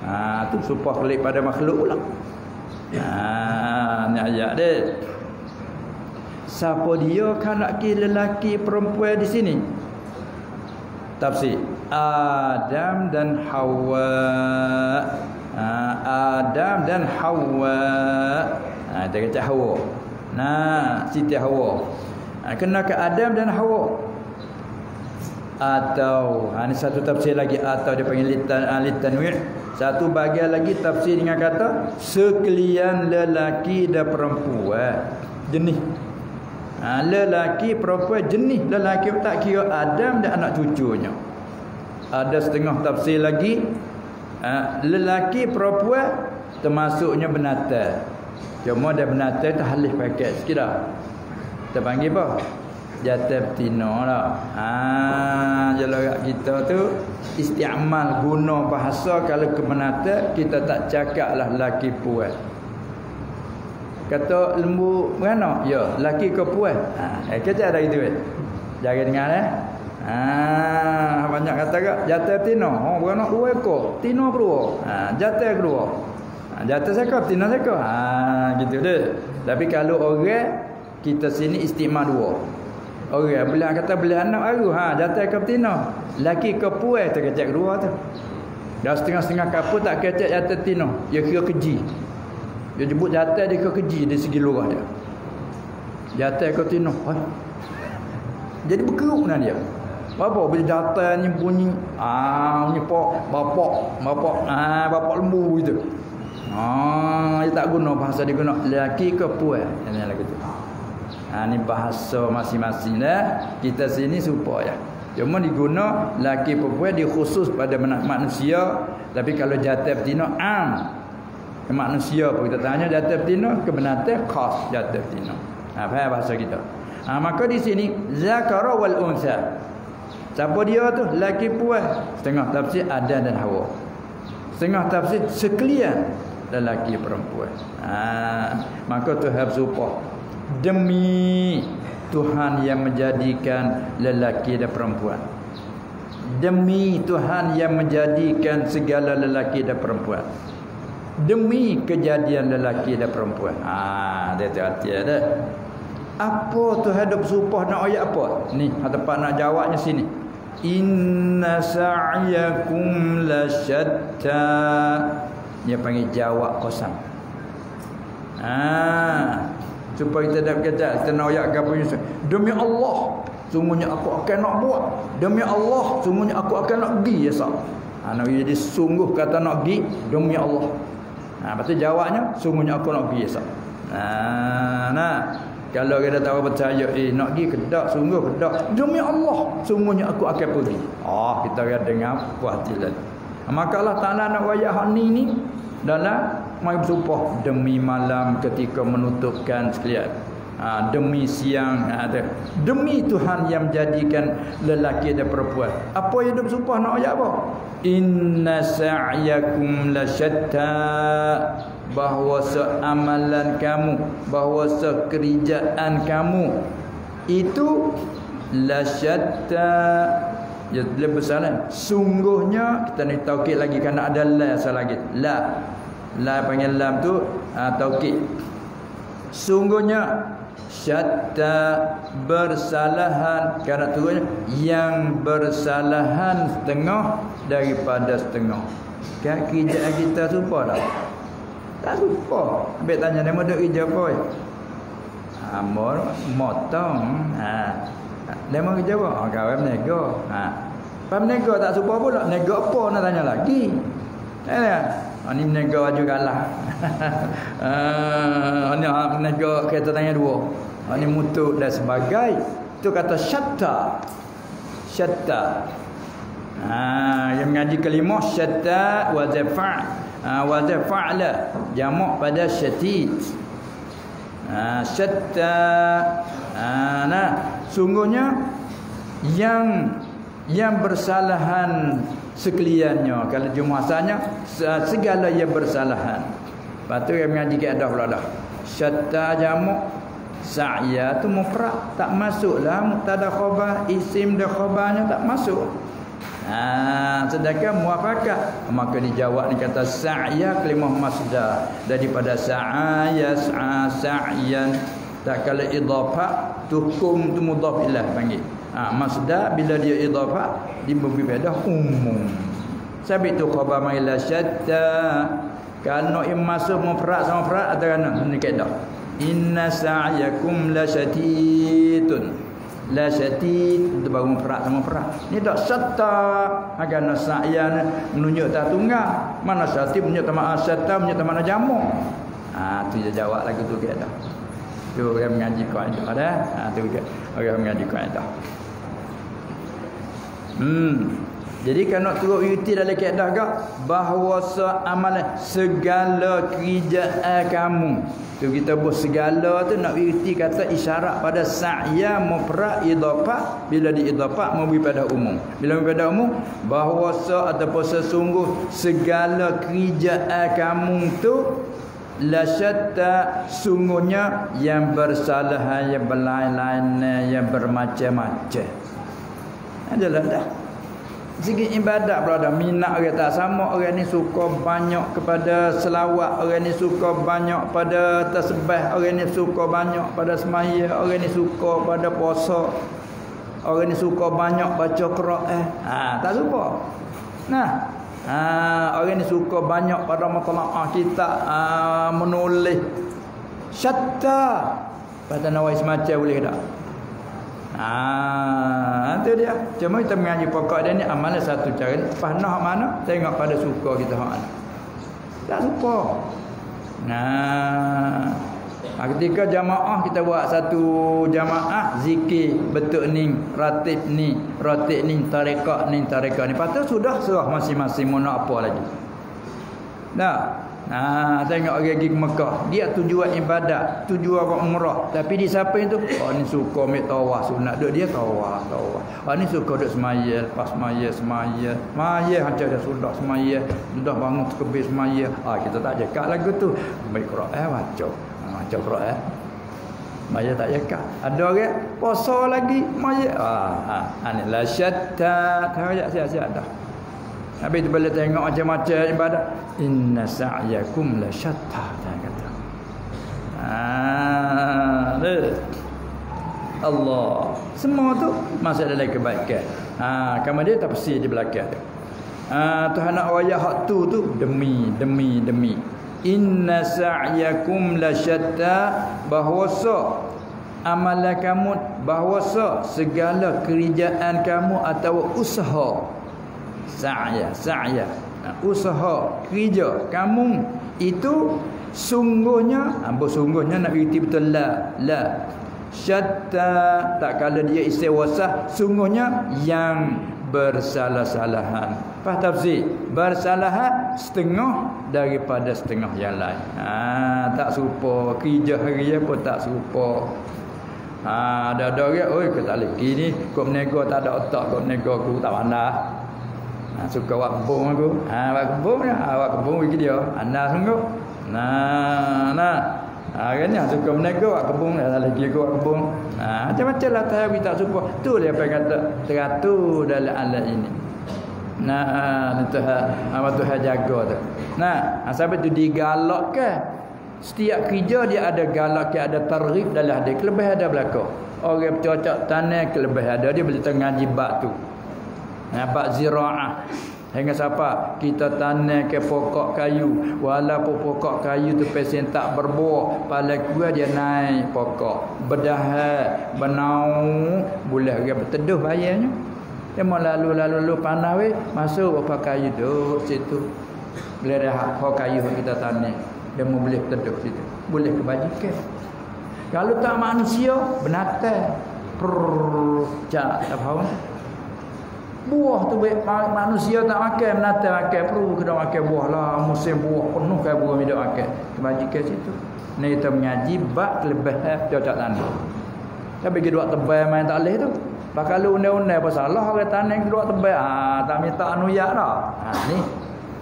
Ha tu supaya pelik pada makhluk pula ha ni ayat dia. Siapa dia kan nak lelaki perempuan di sini tafsir. Adam dan Hawa. Ha, Adam dan Hawa. Ha, dia kata Hawa. Nah Siti Hawa. Ha, kena ke Adam dan Hawa? Atau ha, ini satu tafsir lagi. Atau dia panggil litan ha, litanwi satu bagian lagi tafsir dengan kata sekalian lelaki dan perempuan. Jenis ha, lelaki perempuan jenis lelaki tak kira Adam dan anak cucunya ada setengah tafsir lagi ha, lelaki perempuan termasuknya benata cuma dia benata itu halih paket sikit dah kita panggil apa? Jatah betina lah. Ha, jalan kita tu istiamal guna bahasa kalau ke kita tak cakap lah laki puan. Kata lembu mana? Ya, laki ke puan. Ha, eh, kita ada itu eh. Jaga dengar eh. Ha, banyak kata ke jatah betina. Oh, nak dua ekor. Tina kedua. Ha, jatah kedua. Ha, jatah sekor, tina sekor. Ha, gitu deh. Tapi kalau orang kita sini istimewa dua. Orang belah kata belah anak baru ha jatuh ke betina. Laki ke puai terkecek dua tu. Dah setengah-setengah kapur tak kecek jatuh betina. Dia kira keji. Dia sebut jatuh dia kira keji dari segi luar dia. Jatuh ke betina. Ha? Jadi berkeruk dengan dia. Apa bila jatuh ni bunyi ah bunyi pok bapak bapak ah bapak lembu gitu. Ah dia tak guna bahasa dia guna laki ke puai. Ini lagi tu. Ha ni bahasa masing-masing dah. Kita sini supaya. Cuma diguna laki perempuan dia khusus pada manusia, tapi kalau jatuh betina am. Manusia pun kita tanya jatuh betina ke binatang khas jatuh betina. Ha faham bahasa kita. Ha maka di sini zakara wal unsa. Siapa dia tu? Laki puan. Setengah tafsir Adam dan Hawa. Setengah tafsir sekalian lelaki perempuan. Ha, maka tu supaya demi Tuhan yang menjadikan lelaki dan perempuan demi Tuhan yang menjadikan segala lelaki dan perempuan demi kejadian lelaki dan perempuan. Ah dia tu hati ada apa tu hadap supah nak ayat apa? Ni tempat nak jawabnya sini. Inna sa'yakum lasyatta dia panggil jawab kosong ah supaya kita dapat kata kita nak ayat gapo demi Allah sungguhnya aku akan nak buat. Demi Allah sungguhnya aku akan nak pergi ya sah. Ha, jadi sungguh kata nak pergi demi Allah Ha, lepas tu jawabnya, sungguhnya aku nak pergi esok. Ha, nah. Kalau kita tahu percaya, eh nak pergi kedak, sungguh kedak. Demi Allah, sungguhnya aku akan pergi. Oh, kita akan dengar puas hati lagi. Maka Allah Ta'ala nak wayah ni ni dalam mai bersumpah demi malam ketika menutupkan sekalian ha, demi siang ha, demi Tuhan yang menjadikan lelaki dan perempuan apa yang dia bersumpah nak ayat apa inna sa'yakum lasyatta bahawa seamalan kamu bahawa sekerjaan kamu itu lasyatta Ya, lebih salah. Sungguhnya kita ni taukid lagi kerana ada la asal lagi. La. La panggil lam tu ha, taukid. Sungguhnya syatta bersalahan kerana turunnya yang bersalahan setengah daripada setengah. Kan kerja kita supa tak? Tak supa. Ambil tanya nama duk kerja apa? Amor motong. Ha. Lemah kerja apa? Ha, kawan menego. Ha. Pak menego tak suka pula. Nego apa nak tanya lagi? Eh, ha, ni menego baju kalah. ha, ni ha, menego kereta tanya dua. Ha, ni mutu dan sebagai. Itu kata syatta. Syatta. Ha, yang mengaji kelima syatta wa zafa' ha, wa zafa'la jamak pada syatid. Ha, syatta. Ha, nah sungguhnya yang yang bersalahan sekaliannya. Kalau jumahsanya segala yang bersalahan. Lepas yang mengaji keadaan pula dah. Syatta jamu sa'ya tu mufrad tak masuklah muktada khabar isim dan khabarnya tak masuk. Ha, sedangkan muafakat. Maka dijawab ni kata sa'ya kelimah masdar. Daripada sa'ya sa'yan. Tak kalau idhafah tukum tu mudhaf ilah panggil. Ha, masdar bila dia idhafah dia memberi pada umum. Sabit tu khabar ma ila syatta. Kalau im masuk mufrad sama mufrad atau kan ni kaedah. Inna sa'yakum la syatitun. La syatid tu baru mufrad sama mufrad. Ni tak syatta. Agar nasa'yan menunjuk tak tunggal. Mana syatid menunjuk tak makna syatta menunjuk tak makna jamu. Ha tu dia jawab lagi tu kaedah. Tu orang mengaji kaedah dah. Ha tu juga orang mengaji kaedah. Hmm. Jadi kalau turut yuti dalam kaedah gak bahawa amalan segala kerjaan kamu. Tu kita buat segala tu nak yuti kata isyarat pada sa'ya mufrad idafah bila di idafah memberi pada umum. Bila memberi pada umum bahawa ataupun sesungguh segala kerjaan kamu tu la syatta sungguhnya yang bersalah yang berlain-lain yang bermacam-macam adalah dah. Segi ibadat berada minat orang tak sama orang ni suka banyak kepada selawat orang ni suka banyak pada tasbih orang ni suka banyak pada semaya orang ni suka pada puasa orang ni suka banyak baca Quran. Ha tak suka. Nah. Ha, orang ni suka banyak pada matlaah kita ha, menulis. Syatta. Pada nawai semacam boleh tak? Ha, itu dia. Cuma kita mengaji pokok dia ni amalan satu cara. Panah mana? Tengok pada suka kita hak. Tak suka. Nah, Ha, ketika jamaah kita buat satu jamaah zikir betul ni ratib ni ratib ni tarekat ni tarekat ni patut sudah serah masing-masing mau nak apa lagi nah Nah, tengok orang pergi ke Mekah. Dia tujuan ibadat, tujuan umrah. Tapi di siapa itu? Oh, ni suka ambil tawaf sunat. Duk dia tawaf, tawaf. Oh, ni suka duk semaya, lepas semaya, semaya. Semaya macam dah sudah semaya. Sudah bangun terkebis semaya. Ah, kita tak cakap lagu tu. Baik Quran eh, baca baca Quran. Maya tak cakap. Ada orang puasa lagi maya. Ah, ha, ha ni la syatta. Tahu tak siap-siap dah. Habis tu bila tengok macam-macam ibadat. Inna sa'yakum la syatta. Dia kata. Ah, Allah. Semua tu masuk dalam kebaikan. Ha, kamu dia tak pasti di belakang. Ah, Tuhan nak wayah hak tu tu demi demi demi inna sa'yakum lasyatta bahwasa amalan kamu bahwasa segala kerjaan kamu atau usaha sa'ya sa'ya usaha kerja kamu itu sungguhnya apa sungguhnya nak reti betul la la. Syatta tak kala dia istiwasah sungguhnya yang bersalah-salahan. Faham tafsir? Bersalahan setengah daripada setengah yang lain. Ha tak serupa. Kerja hari pun tak serupa. Ha ada ada orang oi kata lagi ini kau menego tak ada otak kau menego aku tak pandai ha, suka buat kebun aku ha buat kebun ya buat kebun pergi dia anda sungguh nah nah Ha ni suka menego buat kebun dah lagi buat kebun. Ha macam-macam lah tak suka. Tu dia apa kata teratur dalam alat ini. Nah, ha apa tu jaga tu. Nah, ha, sampai tu digalakkan. Setiap kerja dia ada galak, ada tarif dalam dia. Kelebih ada belaka. Orang cocok tanah kelebih ada dia boleh tengah jibak tu. Nah, bak ziraah. Hingga siapa? Kita tanam ke pokok kayu. Walaupun pokok kayu tu pesen tak berbuah. Pada kuat dia naik pokok. Berdahat. Benau. Boleh dia berteduh bayarnya. Dia mau lalu-lalu panah weh. Masuk apa kayu tu situ. Boleh dah hak kayu kita tanam. Dia mau boleh berteduh situ. Boleh kebajikan. Kalau tak manusia, benatang. Prrrr. Cak. Tak faham? Buah tu manusia tak makan, menata makan, perlu kena makan buah lah. Musim buah penuh kan buah minum makan. Kebajikan situ. Ni kita mengaji bak lebih cocok tanah. Tapi kita buat tebal main tak boleh tu. Bakal lu undang-undang apa salah orang tanah kita buat tebal. Ha, tak minta anuyak dah. Ha, ni.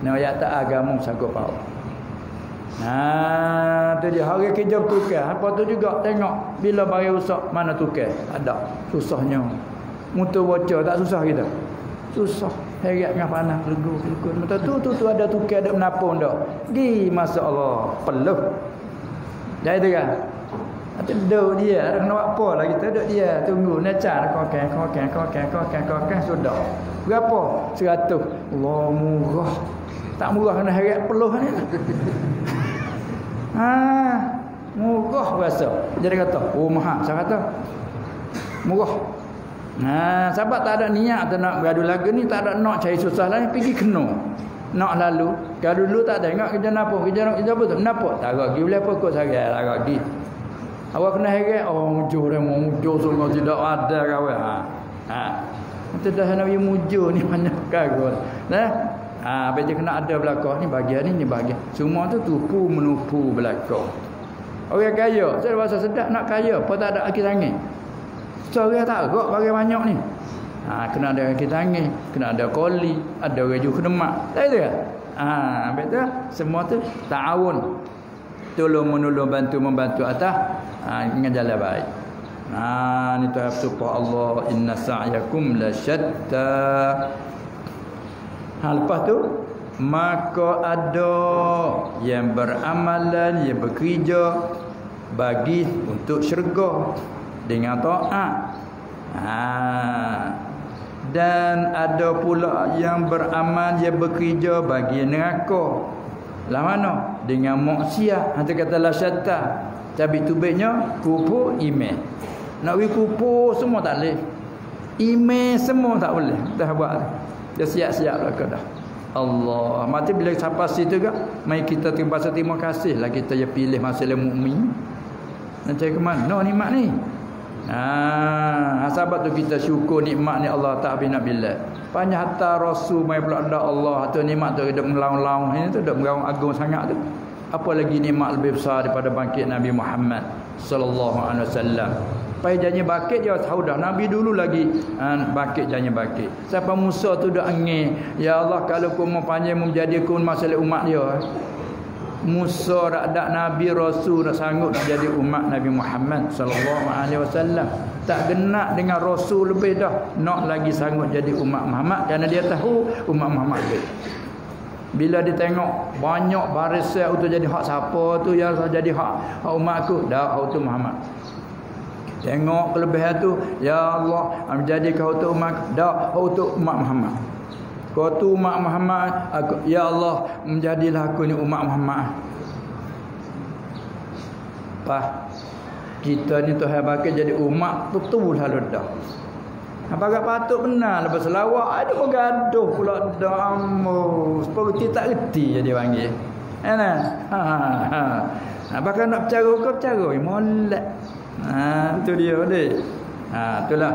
Ni ayat tak agama sanggup pau. Nah, tu dia hari kerja tukar. Apa tu juga tengok bila bagi rusak mana tukar. Ada susahnya. Mutu bocor tak susah kita susah. Heret dengan panas legu legu mata tu tu tu ada tukar ada menapung dah. Di masa Allah peluh. Jadi tu kan? Ada duduk dia kena buat apa lagi? Tu duduk dia tunggu necar kokeng kokeng kokeng kokeng kokeng sudah. Berapa? Seratus. Allah murah. Tak murah kena heret peluh ni. Ha murah rasa. Jadi kata oh mahal. Saya kata murah Ha, sebab tak ada niat tu nak beradu lagu ni tak ada nak cari susah lain pergi kena. Nak lalu. Kalau dulu tak tengok kerja apa, kerja nak kerja apa tu? Kenapa? Tak ada lagi boleh pokok saya tak lagi. Awak kena heran oh mujur dia mau mujur sungguh tidak ada kawan. Ha. Ha. Kita dah nak pergi mujur ni banyak kagul. Nah. Ha, apa kena ada belakang ni bagian ni ni bagian. Semua tu tupu menupu belakang. Orang kaya, saya rasa sedap nak kaya, apa tak ada akhir tangan. Seorang tak agak bagi banyak ni. Ha, kena ada kaki tangan, kena ada koli, ada raju kedemak. Tak itu kan? Ha, betul? Semua tu ta'awun. Tolong menolong bantu membantu atas ha, dengan jalan baik. Ha, ni tu supaya Allah inna sa'yakum la syatta. Ha, lepas tu maka ada yang beramalan yang bekerja bagi untuk syurga dengan taat. Ha. Dan ada pula yang beramal yang bekerja bagi neraka. Lah mana? Dengan maksiat. Hati kata la syatta. Tapi tubiknya kupu iman. Nak wi kupu semua tak boleh. Iman semua tak boleh. Dah buat. Dah siap-siap lah dah. Allah. Mati bila sampai situ juga, mai kita terima kasih lah kita yang pilih masalah mukmin. Nak cari ke mana no, nikmat ni? Ha, sebab tu kita syukur nikmat ni Allah tak bin billah. Banyak hatta rasul mai pula ada Allah tu nikmat tu hidup melaung-laung ini tu dak meraung agung sangat tu. Apa lagi nikmat lebih besar daripada bangkit Nabi Muhammad sallallahu alaihi wasallam. Pai janji bangkit dia tahu dah Nabi dulu lagi ha, bangkit janji bangkit. Siapa Musa tu dak angin, ya Allah kalau kau mau panjang menjadi kun masalah umat dia. Musa ada nabi rasul nak sanggup nak jadi umat Nabi Muhammad sallallahu alaihi wasallam. Tak genak dengan rasul lebih dah. Nak lagi sanggup jadi umat Muhammad kerana dia tahu umat Muhammad lebih. Bila dia tengok banyak barisan untuk jadi hak siapa tu yang jadi hak, hak umat aku dah hak tu Muhammad. Tengok kelebihan tu ya Allah menjadi kau tu umat dah hak tu umat Muhammad kau tu umat Muhammad aku, Ya Allah Menjadilah aku ni umat Muhammad Pak Kita ni Tuhan bakal jadi umat Betul lah dah Apa patut benar lepas selawat ada bergaduh pula damu. Seperti tak reti dia panggil. Kan? Ha ha. ha. Apakah nak bercara kau bercara? Molek. Ha tu dia dek. Ha itulah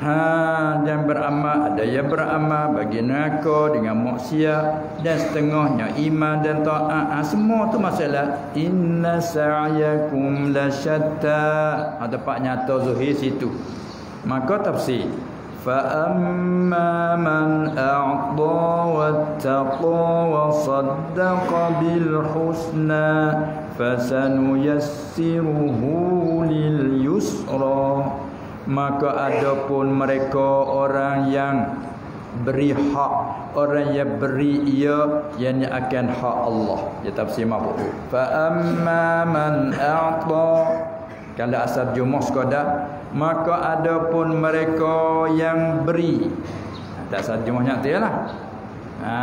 Ha dan beramal ada yang beramal bagi neraka dengan maksiat dan setengahnya iman dan taat. Ha, semua tu masalah inna sa'yakum lasyatta. Ada pak nyata zuhir situ. Maka tafsir فأما من أعطى واتقى وصدق بالحسنى فسنيسره لليسرى maka adapun mereka orang yang beri hak. Orang yang beri ia yang akan hak Allah. Dia tafsir mabuk fa amma man a'ta. Kalau asal jumuh sekadar maka ada pun mereka yang beri. Tak saja banyak tu lah ha,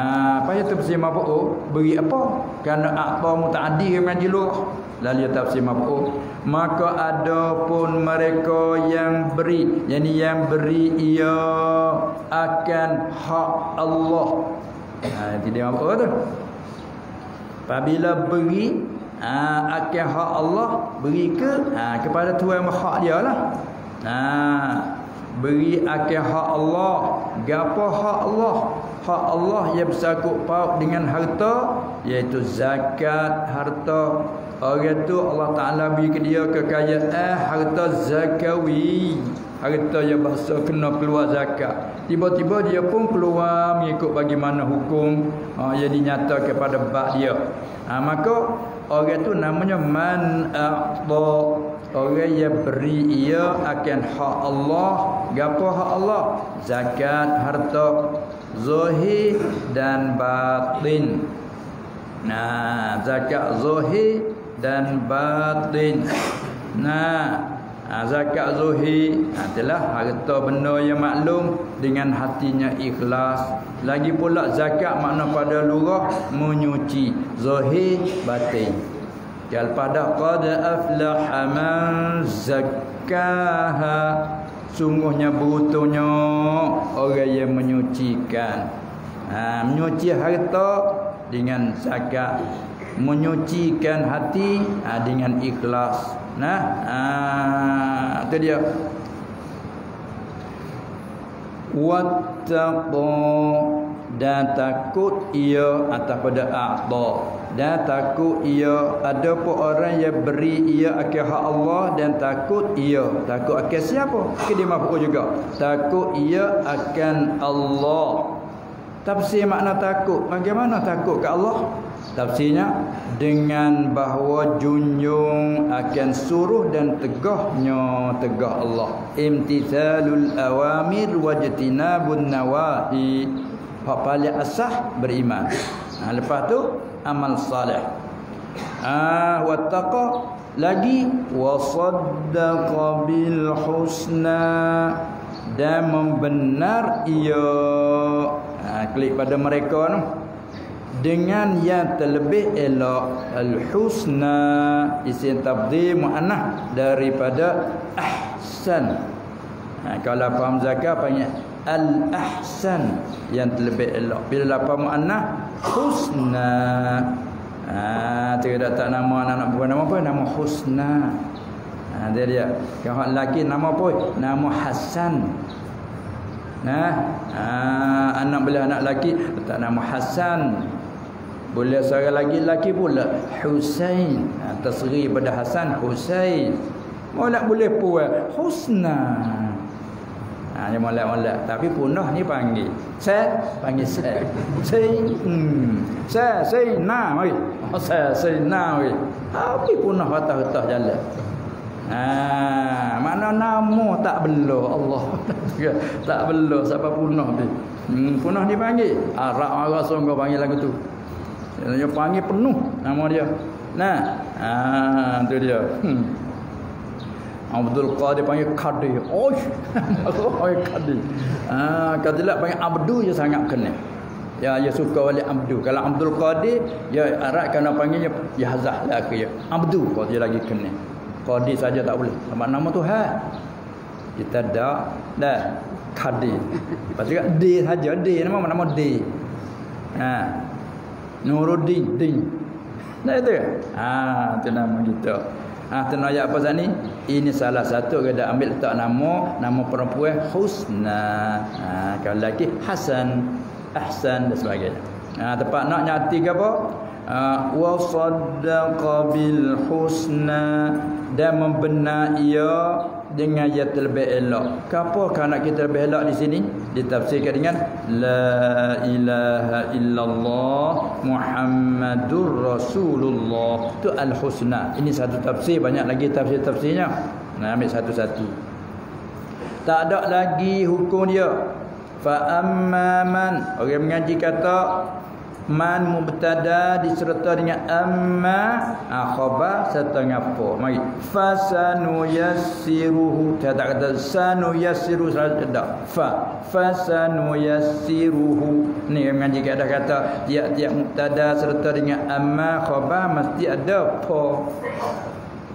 apa yang tafsir mabu'u beri apa? Kerana apa muta'adi yang majluh lalu tafsir mabu'u maka ada pun mereka yang beri yani yang beri ia akan hak Allah ha, dia mabu'u tu apabila beri ha, akan hak Allah beri ke ha, kepada Tuhan hak dia lah Ha, beri akal hak Allah. Gapo hak Allah? Hak Allah yang bersangkut paut dengan harta iaitu zakat harta. Orang tu Allah Taala ke dia kekayaan harta zakawi. Harta yang bahasa kena keluar zakat. Tiba-tiba dia pun keluar mengikut bagaimana hukum ha, yang dinyata kepada bak dia. Ha, maka orang tu namanya man a'ta orang yang beri ia akan hak Allah gapo hak Allah zakat harta zahir dan batin nah zakat zahir dan batin. Nah ha, zakat zahir adalah harta benda yang maklum dengan hatinya ikhlas. Lagi pula zakat makna pada lurah menyuci zahir batin. Kal pada qad aflaha man zakkaha sungguhnya butuhnya orang yang menyucikan. Ha, menyuci harta dengan zakat menyucikan hati ha, dengan ikhlas. Nah ha, itu dia. Wattaqu dan takut ia atas pada a'ta dan takut ia ada pun orang yang beri ia akan hak Allah dan takut ia. Takut akan siapa? Ke dia mafuk juga. Takut ia akan Allah. Tafsir makna takut bagaimana takut ke Allah tafsirnya dengan bahawa junjung akan suruh dan tegahnya tegah Allah. Imtithalul awamir wajtinabun nawahi. Hak paling asah beriman. Ha, lepas tu amal salih. Ah wattaqa lagi wasaddaqa bil husna. Dan membenar ia. Ha, klik pada mereka tu dengan yang terlebih elok al husna isim tabdhim muannah daripada ahsan ha, kalau faham zakat panggil al-ahsan yang terlebih elok. Bila lapar muannah husna. Ha, tidak tak nama anak perempuan nama apa? Nama husna. Ha, dia dia. Kalau lelaki nama apa? Nama Hasan. Nah, ha, anak boleh anak lelaki tak nama Hasan. Boleh seorang lagi lelaki pula Husain. Ha, tasri pada Hasan Husain. Boleh boleh puas Husna. Ha dia molek-molek tapi punah ni panggil. Saya panggil saya. Saya hmm. Saya saya na mai. Oh, saya saya na mai. Tapi punah kata-kata jalan. Ha mana nama tak belo Allah. tak belo siapa punah ni. Hmm, punah ni panggil. Arab marah sungguh panggil lagu tu. Dia panggil penuh nama dia. Nah, ha tu dia. Hmm. Abdul Qadir panggil Qadir. Oh, panggil Qadir. Ah, Qadir panggil Abdu je sangat kena. Ya, ya suka wali Abdu. Kalau Abdul Qadir, ya Arab kena panggil ya, ya Hazah lah ke ya. Abdu kau dia lagi kena. Qadir saja tak boleh. Nama nama Tuhan. Kita dak dah kadi. Lepas tu D saja D nama nama D. Ha. Nuruddin Din. Nah itu. Ha, tu nama kita. Ha, tu ayat apa ni? Ini salah satu kita ambil tak nama nama perempuan Husna. Ha, kalau lagi Hasan, Ahsan dan sebagainya. Ha, tempat nak nyati ke apa? Ha, wa saddaqa bil husna dan membenar ia dengan yang terlebih elok. Kenapa kan nak kita lebih elok di sini? Ditafsirkan dengan la ilaha illallah Muhammadur Rasulullah. Itu al-husna. Ini satu tafsir, banyak lagi tafsir-tafsirnya. Nah, ambil satu-satu. Tak ada lagi hukum dia. Fa amma man orang mengaji kata man mubtada diserta dengan amma ah, khabar serta ngapo mari. Fasanu yassiruhu. Tak kata sanu yassiru tak. Fa. Fasanu yassiruhu. Ni mengaji kata kata tiap-tiap mubtada serta dengan amma khabar mesti ada po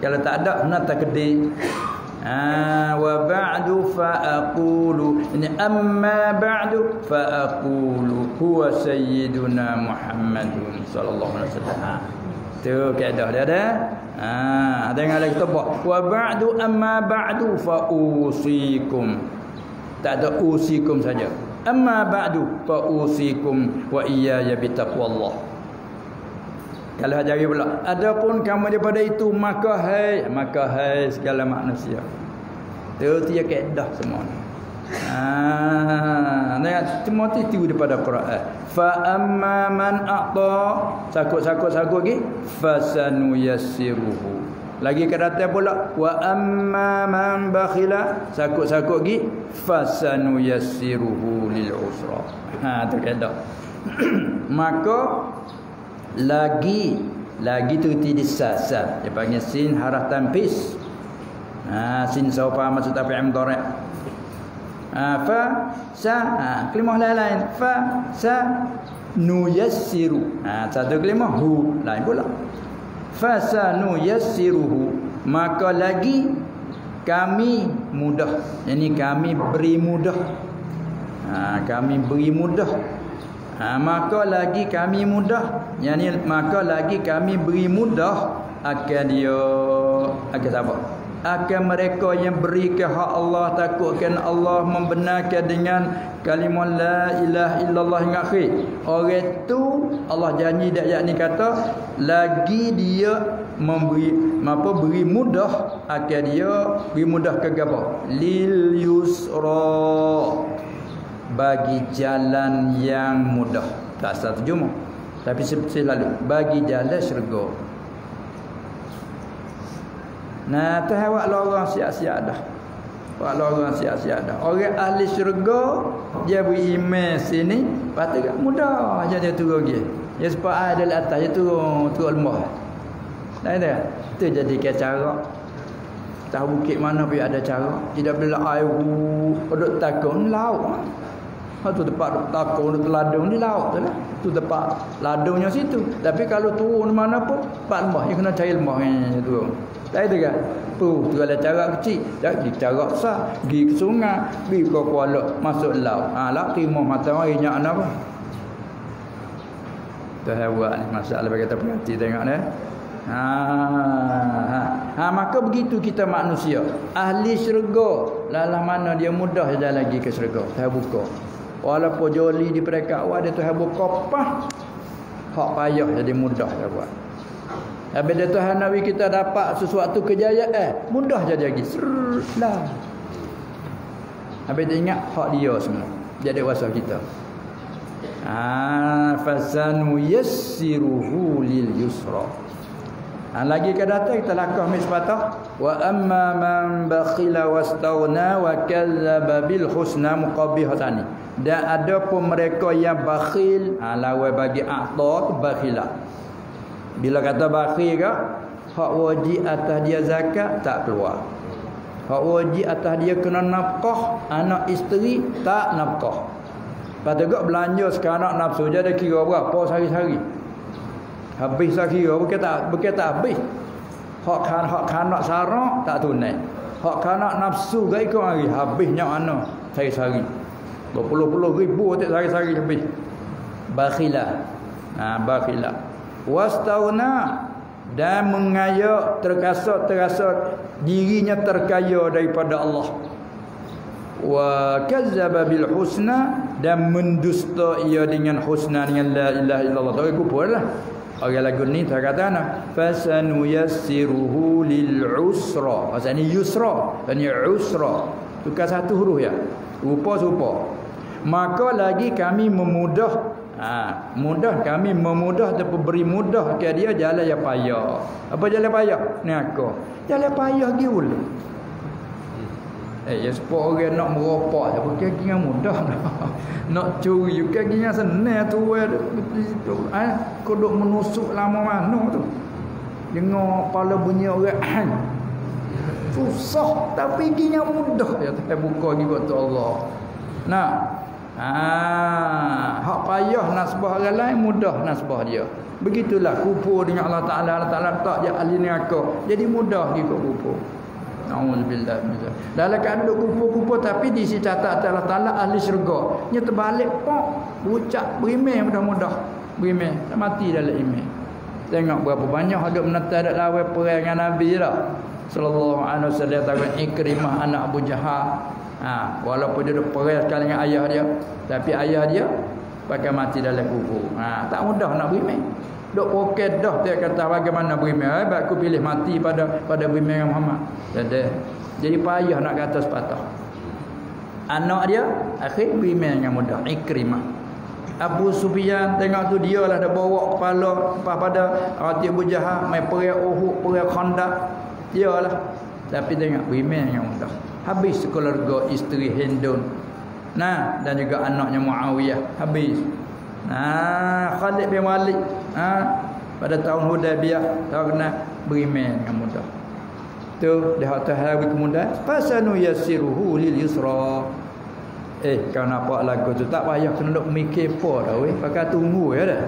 kalau tak ada nak takdir Ba'du fa aqulu ini amma fa aqulu huwa sayyiduna Muhammadun sallallahu alaihi wasallam. Tu kaedah dia ada. Ah, dengar lagi tebak. Wa ba'du amma ba'du fa usikum. Tak ada usikum saja. Amma ba'du fa usikum wa iyaya bi taqwallah. Kalau ajari pula. Adapun kamu daripada itu maka hai maka hai segala manusia. Tu dia kaedah semua. Ah, nah, Timothy itu daripada Quran. Fa amma man a'ta sakut-sakut-sakut lagi fasanu yassiruhu. Lagi kata pula wa amma man bakhila sakut-sakut lagi fasanu yassiruhu lil usra. Ha tu kaedah. Maka lagi lagi tu tidak sasar dia panggil sin harah tanfis ha sin saufa maksud yang mudhari? Ha fa sa ha kalimah lain fa sa nuyassiru. Ha satu kalimah hu. Lain pula. Fa sa nuyassiruhu. Maka lagi kami mudah. Ini kami beri mudah. Ha kami beri mudah ha, maka lagi kami mudah. Yakni maka lagi kami beri mudah akan dia. Akan siapa? Akan mereka yang beri ke hak Allah takutkan Allah membenarkan dengan kalimah la ilaha illallah yang akhir. Orang tu Allah janji dak yakni kata lagi dia memberi apa beri mudah akan dia beri mudah ke apa? Lil yusra bagi jalan yang mudah. Tak asal terjemah tapi seperti lalu bagi jalan syurga. Nah tu awak lorong siap-siap dah. Awak lorong siap-siap dah. Orang ahli syurga dia beriman sini patut mudah aja dia turun lagi. Dia sebab ada di atas dia turun turun lemah tak? Ada tu jadi cara. Tahu bukit mana pun ada cara. Tidak bila air duduk takut laut Ha tu tempat takung tu ladung di laut tu lah. Tu tempat ladungnya situ. Tapi kalau turun mana pun tempat lembah dia kena cari lembah yang tu. Tak ada kan? Tu ada cara kecil. Tak di cara besar. Pergi ke sungai, pergi ke kuala, masuk laut. Ha laut terima mata air nyak apa? Tu buat ni masalah bagi kita perhati tengok ni. Ha, ha. ha maka begitu kita manusia. Ahli syurga, lalah mana dia mudah saja lagi ke syurga. Saya buka. Walaupun joli di perekat awak dia Tuhan buka pah. Hak payah jadi mudah dia buat. Habis dia Tuhan Nabi kita dapat sesuatu kejayaan. Eh, mudah jadi lagi. Lah. Habis dia ingat hak dia semua. Jadi wasa kita. Ah, fasanu yassiruhu lil yusra. Ha, lagi ke datang kita lakah mis patah wa amma man bakhila wastaghna wa kadzdzaba bil husna muqabihatani dan ada pun mereka yang bakhil ha, lawan bagi a'ta tu bakhila. Bila kata bakhil ke hak wajib atas dia zakat tak keluar. Hak wajib atas dia kena nafkah anak isteri tak nafkah. Patut belanja sekarang nafsu jadi kira berapa sehari-hari Habis lah kira tak bukan tak habis. Hak kan hak kan nak sarak tak tunai. Hak kanak nafsu gak ikut hari habisnya mana? Sari-sari. Berpuluh-puluh ribu tiap sari-sari habis. Bakhilah. Ha, bakhilah. Wastauna dan mengayak terkasut-terkasut dirinya terkaya daripada Allah. Wa kazzaba bil husna dan mendusta ia dengan husna dengan la ilaha illallah. Tak kupulah. Orang lagu ni tak kata ana fasanu yassiruhu lil usra. Pasal ni yusra, ini usra. Tukar satu huruf ya. Rupa serupa. Maka lagi kami memudah ha, mudah kami memudah ataupun beri mudah ke dia jalan yang payah. Apa jalan payah? Ni aku. Jalan payah gi ul. Eh, ya sepuluh orang nak meropak je. Pakai dengan mudah nak curi. Juga dengan senang tu itu eh kodok menusuk lama mana tu. Dengar kepala bunyi orang susah tapi dengan mudah. Ya tak buka juga tu Allah. Nah. Ah, hak payah nasbah orang lain mudah nasbah dia. Begitulah kupur dengan Allah Taala. Allah Taala tak je ahli neraka. Jadi mudah ikut kupur. Nauzubillah min Dalam duk kumpul-kumpul tapi di sisi catat Allah Taala ahli syurga. Nya terbalik pok ucap berimeh mudah-mudah. Berimeh tak mati dalam imeh. Tengok berapa banyak ada menata ada lawan perang dengan Nabi dah. Sallallahu alaihi wasallam takut Ikrimah anak Abu Jahal. Ha, walaupun dia perang sekali dengan ayah dia, tapi ayah dia pakai mati dalam kubur. Ha, tak mudah nak berimeh. Dok poket dah dia kata bagaimana berimeh. Eh, aku pilih mati pada pada berimeh Muhammad. Jadi jadi payah nak kata sepatah. Anak dia akhir berimeh yang mudah. Ikrimah. Abu Sufyan tengok tu dia lah dah bawa kepala apa pada Rati Abu Jahal mai perang Uhud perang Khandaq dia lah tapi tengok berimeh yang mudah habis keluarga isteri Hindun nah dan juga anaknya Muawiyah habis nah Khalid bin Walid ha, pada tahun Hudaybiyah tahu kena beriman dengan mudah. Tu dah atas hari kemudian fasanu yasiruhu lil yusra. Eh kau nampak lagu tu? Tak payah kena duk mikir apa dah weh. Pakai tunggu ya dah.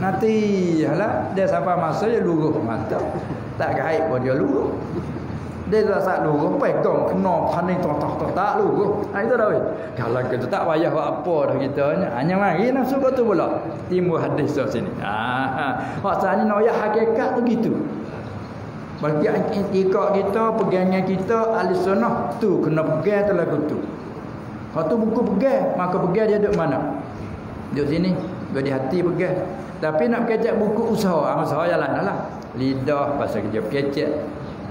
Nanti halah dia sampai masa dia luruh mata. Tak gaib pun dia luruh dia tak sak luruh pegang kena paning tok tok tok tak luruh ha itu dah weh. Kalau kita tak payah buat apa dah kita hanya mari nafsu kau tu pula. Timbul hadis tu sini. Ha ha. Maksudnya nak ya hakikat tu gitu. Bagi etika kita pegangan kita ahli sunnah tu kena pegang tu lagu tu kalau tu buku pegang maka pegang dia duduk mana? Duduk sini di hati pegang. Tapi nak kecek buku usaha usaha jalan lah. Lidah pasal kerja kecek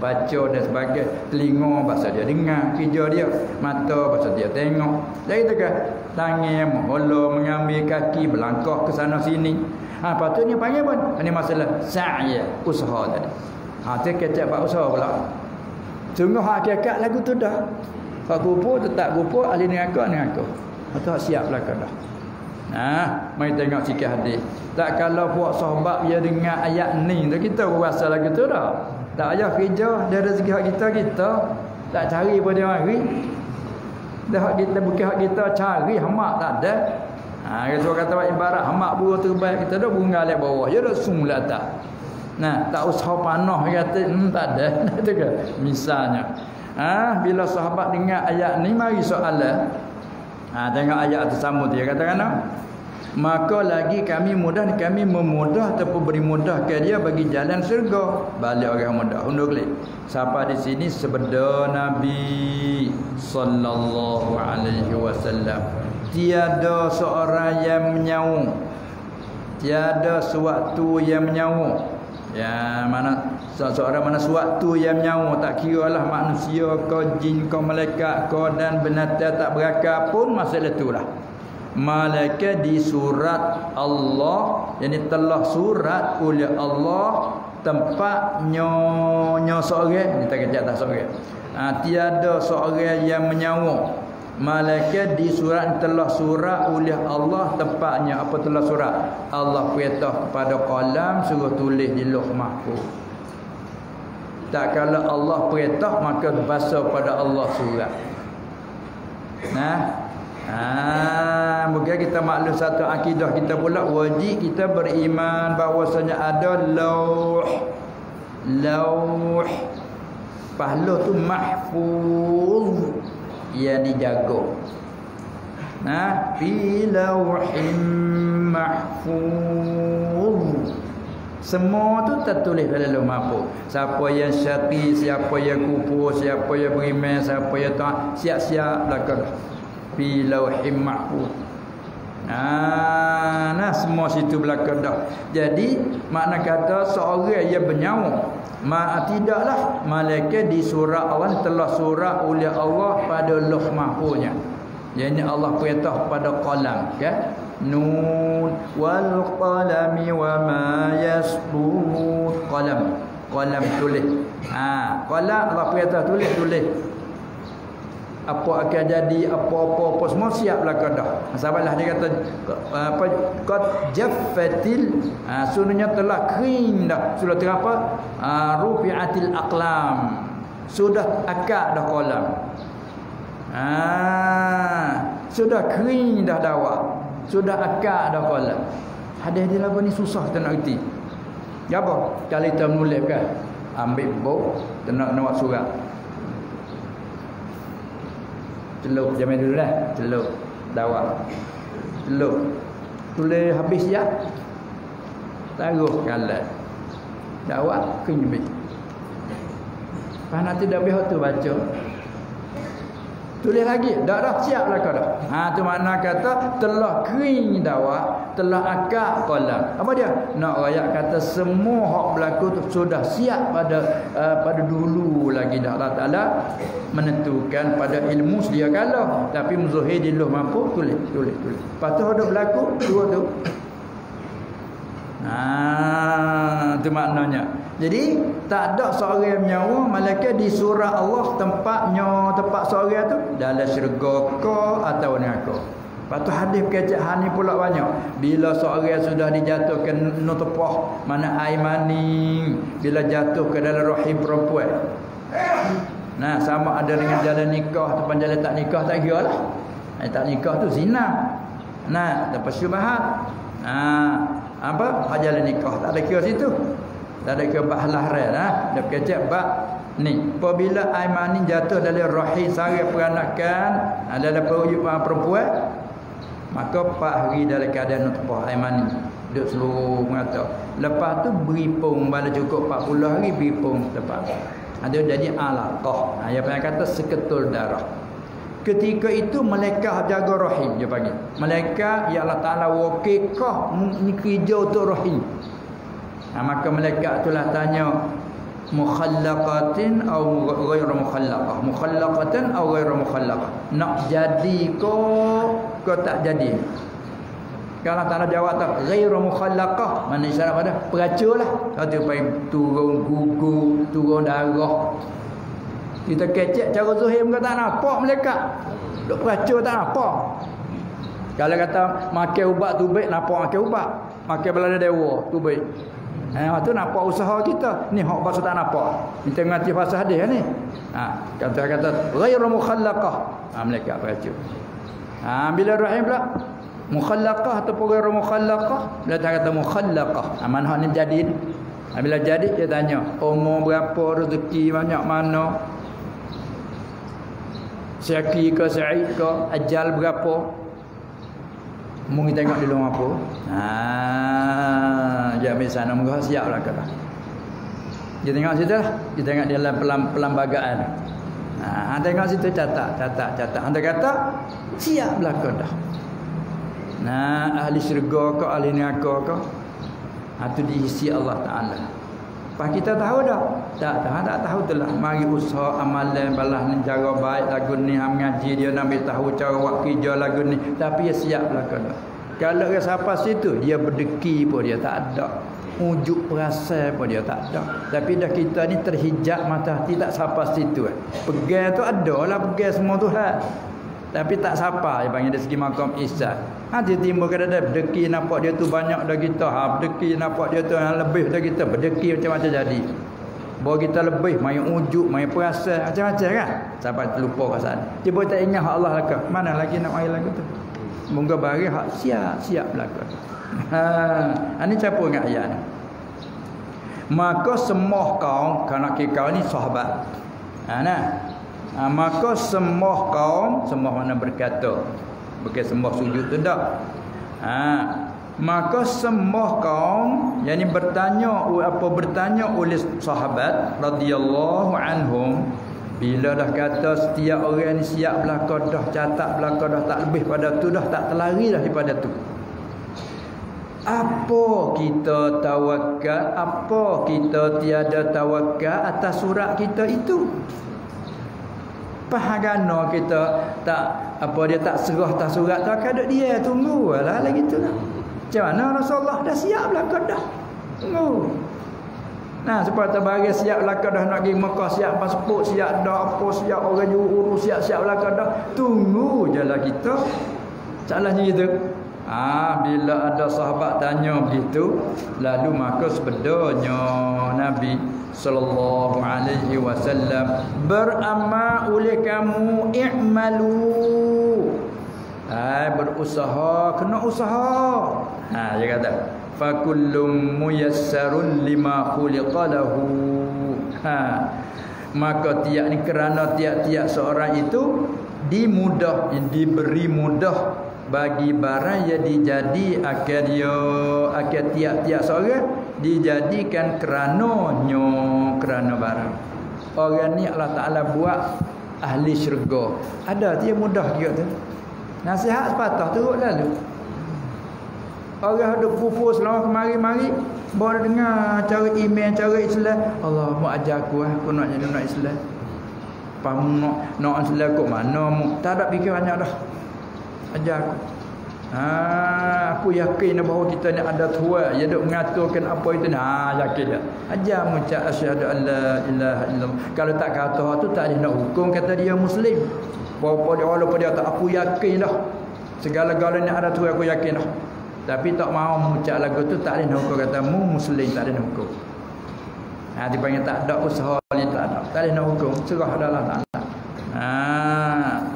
baca dan sebagainya telinga bahasa dia dengar kerja dia mata bahasa dia tengok jadi tu kan tangan menghola mengambil kaki berlangkah ke sana sini ha patutnya panggil pun ini masalah sa'i usaha tadi ha tu kecap pak usaha pula sungguh hakikat lagu tu dah Pak kupu tetap kupu ahli neraka neraka. Atau siap belaka dah. Nah, mai tengok sikit hadis. Tak kalau buat sahabat dia dengar ayat ni kita berasa lagu tu dah. Tak payah kerja Dia rezeki hak kita Kita tak cari pada hari Dah hak kita Bukan hak kita cari Hamak tak ada Ha, kita kata ibarat hamak buruh terbaik kita dah bunga lek bawah ya dah sumlah tak. Nah, tak usah panah kata hmm, tak ada. Ke misalnya. Ha, bila sahabat dengar ayat ni mari soalan. Ha, tengok ayat sama dia kata kan? Maka lagi kami mudah kami memudah ataupun beri mudah ke dia bagi jalan syurga. Balik orang mudah undur klik siapa di sini sebeda nabi sallallahu alaihi wasallam? Tiada seorang yang menyaung tiada sewaktu yang menyaung ya mana seorang mana sewaktu yang menyaung tak kira lah manusia kau jin kau malaikat kau dan binatang tak berakal pun masalah itulah malaikat di surat Allah yang telah surat oleh Allah tempat nyo seorang tak kecak tak seorang ha, tiada seorang yang menyawa. Malaikat di surat telah surat oleh Allah tempatnya apa telah surat? Allah perintah kepada qalam suruh tulis di lauh mahfuz. Tak kalau Allah perintah maka bahasa pada Allah surat. Nah Ha, mungkin kita maklum satu akidah kita pula wajib kita beriman bahawasanya ada lauh. Lauh. Pahala tu mahfuz. Ia dijaga. Nah fi lauhim mahfuz. Semua tu tertulis dalam mahfuz. Siapa yang syaqi siapa yang kufur siapa yang beriman siapa yang tak siap-siap belakang fi lauhim mahfuz Nah, nah semua situ belakang dah. Jadi makna kata seorang yang bernyawa Ma tidaklah malaikat di surah awal telah surah oleh Allah pada Lauh Mahfuznya. Jadi Allah perintah pada qalam kan? Nun wal qalami wa ma yasbun qalam. Qalam tulis. Ha, qalam Allah perintah tulis tulis apa akan jadi apa-apa apa semua siap belaka dah. Sahabatlah dia kata apa qad jaffatil ha, sunnya telah kering dah. Sudah terapa? Ha, rufi'atil aqlam. Sudah akak dah kolam. Ha, sudah kering dah dawa. Sudah akak dah kolam. Hadis dia lagu ni susah kita nak reti. Ya apa? Kalau kita menulis kan ambil buku dan nak nak surat celup zaman dulu lah. Celup dawa celup tulis habis ya. Taruh kalat dawa kenyebik Panas tidak boleh tu baca Tulis lagi, dah dah siap lah kau dah. Ha tu makna kata telah kering dawa, telah akak kolam. Apa dia? Nak rakyat kata semua hak berlaku tu sudah siap pada uh, pada dulu lagi dah Allah Taala menentukan pada ilmu sedia kala tapi muzahir di luh mampu tulis tulis tulis. Patut ada berlaku dua tu. Ha tu maknanya. Jadi tak ada seorang nyawa malaikat di surah Allah tempatnya tempat seorang tu dalam syurga ke atau neraka. Patu hadis kecek hani pula banyak. Bila seorang sudah dijatuhkan nutfah mana air mani bila jatuh ke dalam rahim perempuan. Nah, sama ada dengan jalan nikah ataupun jalan tak nikah tak kira lah. Eh, tak nikah tu zina. Nah, dapat syubhat. Nah, apa? Jalan nikah tak ada kira situ. Tak ada ke bak lahran ha? Dia kecek bak ni. Apabila aiman ni jatuh dalam rahim sari peranakan ada dalam perut perempuan maka pak hari dalam keadaan nutfah aiman ni duduk seluruh mata. Lepas tu beri pung bala cukup 40 hari beri pung lepas. Ada jadi alaqah. Ha, yang kata seketul darah. Ketika itu malaikat jaga rahim dia panggil. Malaikat ya Allah Taala wakikah kerja untuk rahim. Ha, maka malaikat itulah tanya mukhallaqatin atau ghair mukhallaqah. Mukhallaqatan atau ghair mukhallaqah. Nak jadi ko ko tak jadi. Kalau tak ada jawab tak ghair mukhallaqah. Mana isyarat pada? Peraculah. Satu pai turun gugur, turun darah. Kita kecek cara zuhir muka tak nampak malaikat. Duk peracur tak nampak. Kalau kata makan ubat tu baik nampak makan ubat. Makan belanda dewa tu baik. Ha tu nampak usaha kita. Ni hak bahasa tak nampak. Minta mengerti bahasa hadis ni. Ha kata kata ghairu mukhallaqah. Ha mereka baca. Ha bila rahim pula mukhallaqah ataupun ghairu mukhallaqah, bila tak kata mukhallaqah. Ha mana ni jadi Ha, bila jadi dia tanya umur berapa rezeki banyak mana Syaki ke Sa'id ke Ajal berapa? Mungkin tengok di luar apa? Haa Dia ambil sana Mungkin siap lah kata. Dia tengok situ lah. Dia tengok dalam pelam, pelambagaan. Haa Tengok situ catat Catat Catat. Anda kata Siap lah kata Nah Ahli syurga ke Ahli neraka ke Itu diisi Allah Ta'ala Pak kita tahu dah. Tak tahu tak tahu telah mari usaha amalan balas cara baik lagu ni ham ngaji dia nak tahu cara buat kerja lagu ni tapi dia siap lah kena. Kalau ke siapa situ dia berdeki pun dia tak ada. Ujuk perasa pun dia tak ada. Tapi dah kita ni terhijab mata hati tak siapa situ. Pegang tu ada lah pegang semua tu lah. Tapi tak siapa dia panggil dari segi makam ihsan. Ha dia timbul kada ada berdeki nampak dia tu banyak dah kita. Ha berdeki nampak dia tu yang lebih dah kita. Berdeki macam-macam jadi. Bawa kita lebih main ujuk, main perasa macam-macam kan. Sampai terlupa kesan. Tiba tak ingat Allah lah. Mana lagi nak main lagu tu. Moga bagi hak siap-siap belaka. Ha, ini siapa ingat ayat ni? Maka semua kau kerana kau ni sahabat Ha nah. Ha, maka sembah kaum sembah mana berkata. Bukan sembah sujud tu dak. Ha maka sembah kaum yakni bertanya apa bertanya oleh sahabat radhiyallahu anhum bila dah kata setiap orang ni siap belaka dah catat belaka dah tak lebih pada tu dah tak terlari dah daripada tu apa kita tawakal apa kita tiada tawakal atas surat kita itu pahagana kita tak apa dia tak serah tak surat tak ada dia tunggu lah lagi tu lah macam mana Rasulullah dah siap belaka dah. Tunggu. Nah, supaya terbagi siap belaka dah nak pergi Mekah, siap pasport, siap dah apa, siap orang urus, siap-siap belaka dah. Tunggu je lah kita. Salahnya gitu. Ah, bila ada sahabat tanya begitu, lalu maka sebenarnya Nabi sallallahu alaihi wasallam beramal oleh kamu i'malu Hai berusaha kena usaha. Ha dia kata fa kullum muyassarun lima khuliqa lahu. Ha maka tiap ni kerana tiap-tiap seorang itu dimudah diberi mudah bagi barang yang dijadi akan dia akan tiap-tiap seorang dijadikan kerana nyo kerana barang. Orang ni Allah Taala buat ahli syurga. Ada dia mudah juga tu. Nasihat sepatah turut lalu. Orang ada pupus selama kemari-mari baru dengar cara iman, cara Islam. Allah mau ajar aku ah, aku nak jadi nak Islam. Pam nak nak Islam kok mana? Tak ada fikir banyak dah. Ajar. Ha, aku yakin bahawa kita ni ada tua yang duk mengaturkan apa itu. Ha, yakin dah. Ajar mu cak asyhadu alla ilaha illallah. Kalau tak kata tu tak ada nak hukum kata dia muslim. Apa dia walaupun dia tak aku yakin dah. Segala-galanya ada tu aku yakin dah. Tapi tak mau mengucap lagu tu tak ada hukum kata mu muslim tak ada hukum. Ha dipanggil tak ada usaha ni tak ada. Tak ada hukum serah adalah tak ada. Ha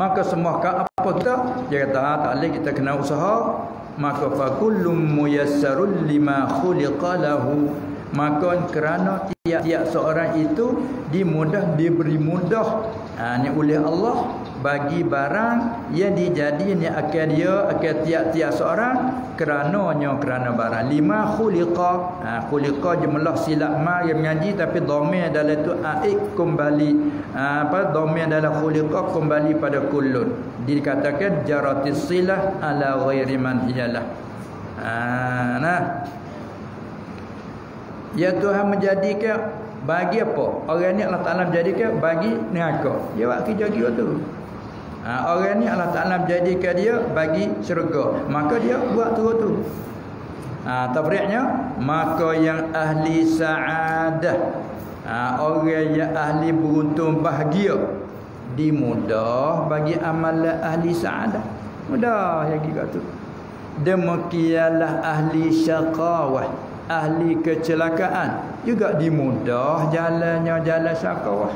Maka semua ka apa kita? Dia kata ha, tak boleh kita kena usaha. Maka fa kullum muyassarul lima khuliqa lahu. Maka kerana tiap-tiap seorang itu dimudah diberi mudah. Ha, ni oleh Allah bagi barang yang dijadi ni akan dia akan tiap-tiap seorang. Kerana nya kerana barang lima khuliqa. Ha, khuliqa jumlah silap ma yang mengaji tapi dhamir dalam tu aik kembali apa dhamir dalam khuliqa kembali pada kullun dikatakan jaratis silah ala ghairi man hiyalah ha, nah Ya Tuhan menjadikan bagi apa? Orang ni Allah Taala menjadikan bagi neraka. Dia buat kerja gitu tu. Ha, orang ni Allah Taala menjadikan dia bagi syurga. Maka dia buat tu tu. Ha, tabriknya maka yang ahli saadah ha, orang yang ahli beruntung bahagia dimudah bagi amalan ahli saadah. Mudah ya gitu tu. Demikianlah ahli syaqawah ahli kecelakaan. Juga dimudah jalannya jalan syakawah.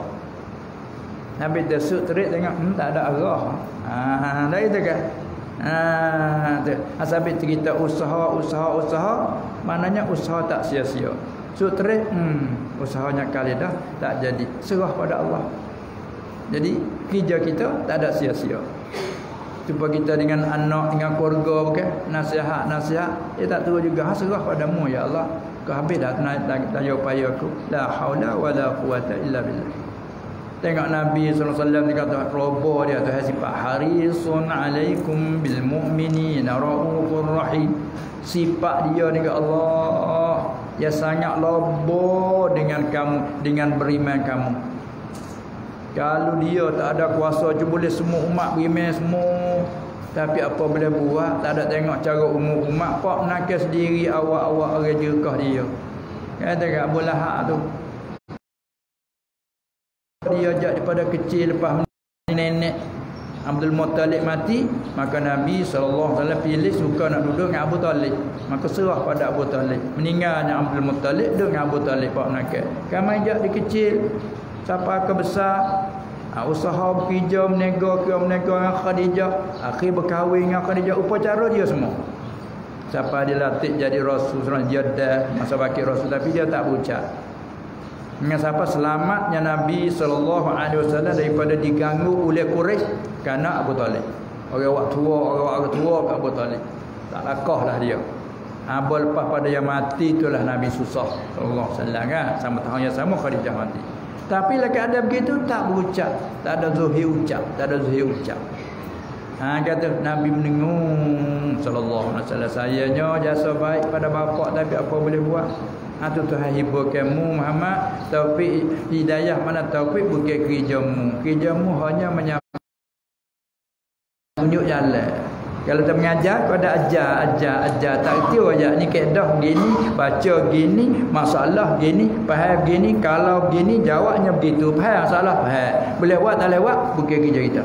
Nabi tersuk terik tengok hmm, tak ada arah. Ha dah itu kan? Ha tu. Asabi cerita usaha usaha usaha maknanya usaha tak sia-sia terik hmm usahanya kali dah tak jadi serah pada Allah jadi kerja kita tak ada sia-sia Jumpa kita dengan anak, dengan keluarga bukan? Nasihat, nasihat. Dia tak tahu juga. Serah padamu ya Allah. Kau habis dah tanya upaya aku. La hawla wa la quwata illa billah. Tengok Nabi SAW dia kata Robo dia tu sifat Harisun alaikum bil mu'minina ra'ufur rahim Sifat dia ni Allah Dia sangat lobo dengan kamu Dengan beriman kamu kalau dia tak ada kuasa je boleh semua umat beriman semua. Tapi apa boleh buat? Tak ada tengok cara umur umat. Pak nakal sendiri awak-awak orang jerkah dia. Kata kat Abu Lahab tu. Dia ajak daripada kecil lepas nenek Abdul Muttalib mati maka Nabi SAW pilih suka nak duduk dengan Abu Talib. Maka serah pada Abu Talib. Meninggalnya Abdul Muttalib duduk dengan Abu Talib Pak Nakal kami ajak di kecil. Siapa ke besar? Ha, Usaha bekerja Menega ke menega dengan Khadijah. Akhir berkahwin dengan Khadijah. Upacara dia semua. Siapa dia latih jadi Rasul Dia dah. Masa bakit Rasul Tapi dia tak berucap dengan siapa selamatnya Nabi sallallahu alaihi wasallam daripada diganggu oleh Quraisy kerana Abu Talib. Orang wak tua, orang wak tua kat Abu Talib. Tak lakahlah dia. Apa lepas pada yang mati itulah Nabi susah sallallahu alaihi wasallam kan sama tahun yang sama Khadijah mati. Tapi lagi ada begitu tak berucap, tak ada zuhir ucap, tak ada zuhir ucap. Ha kata Nabi mendengung sallallahu alaihi wasallam sayanya jasa baik pada bapak tapi apa boleh buat? Tu Tuhan hibur kamu Muhammad taufik hidayah mana taufik bukan kerjamu. Kerjamu hanya menyampaikan tunjuk jalan. Kalau tak mengajar kau ada ajar, ajar, ajar. Tak erti ajar ni kaedah gini, baca gini, masalah gini, faham gini, kalau gini jawabnya begitu. Faham salah, faham. Boleh buat tak lewat, bukan kerja kita.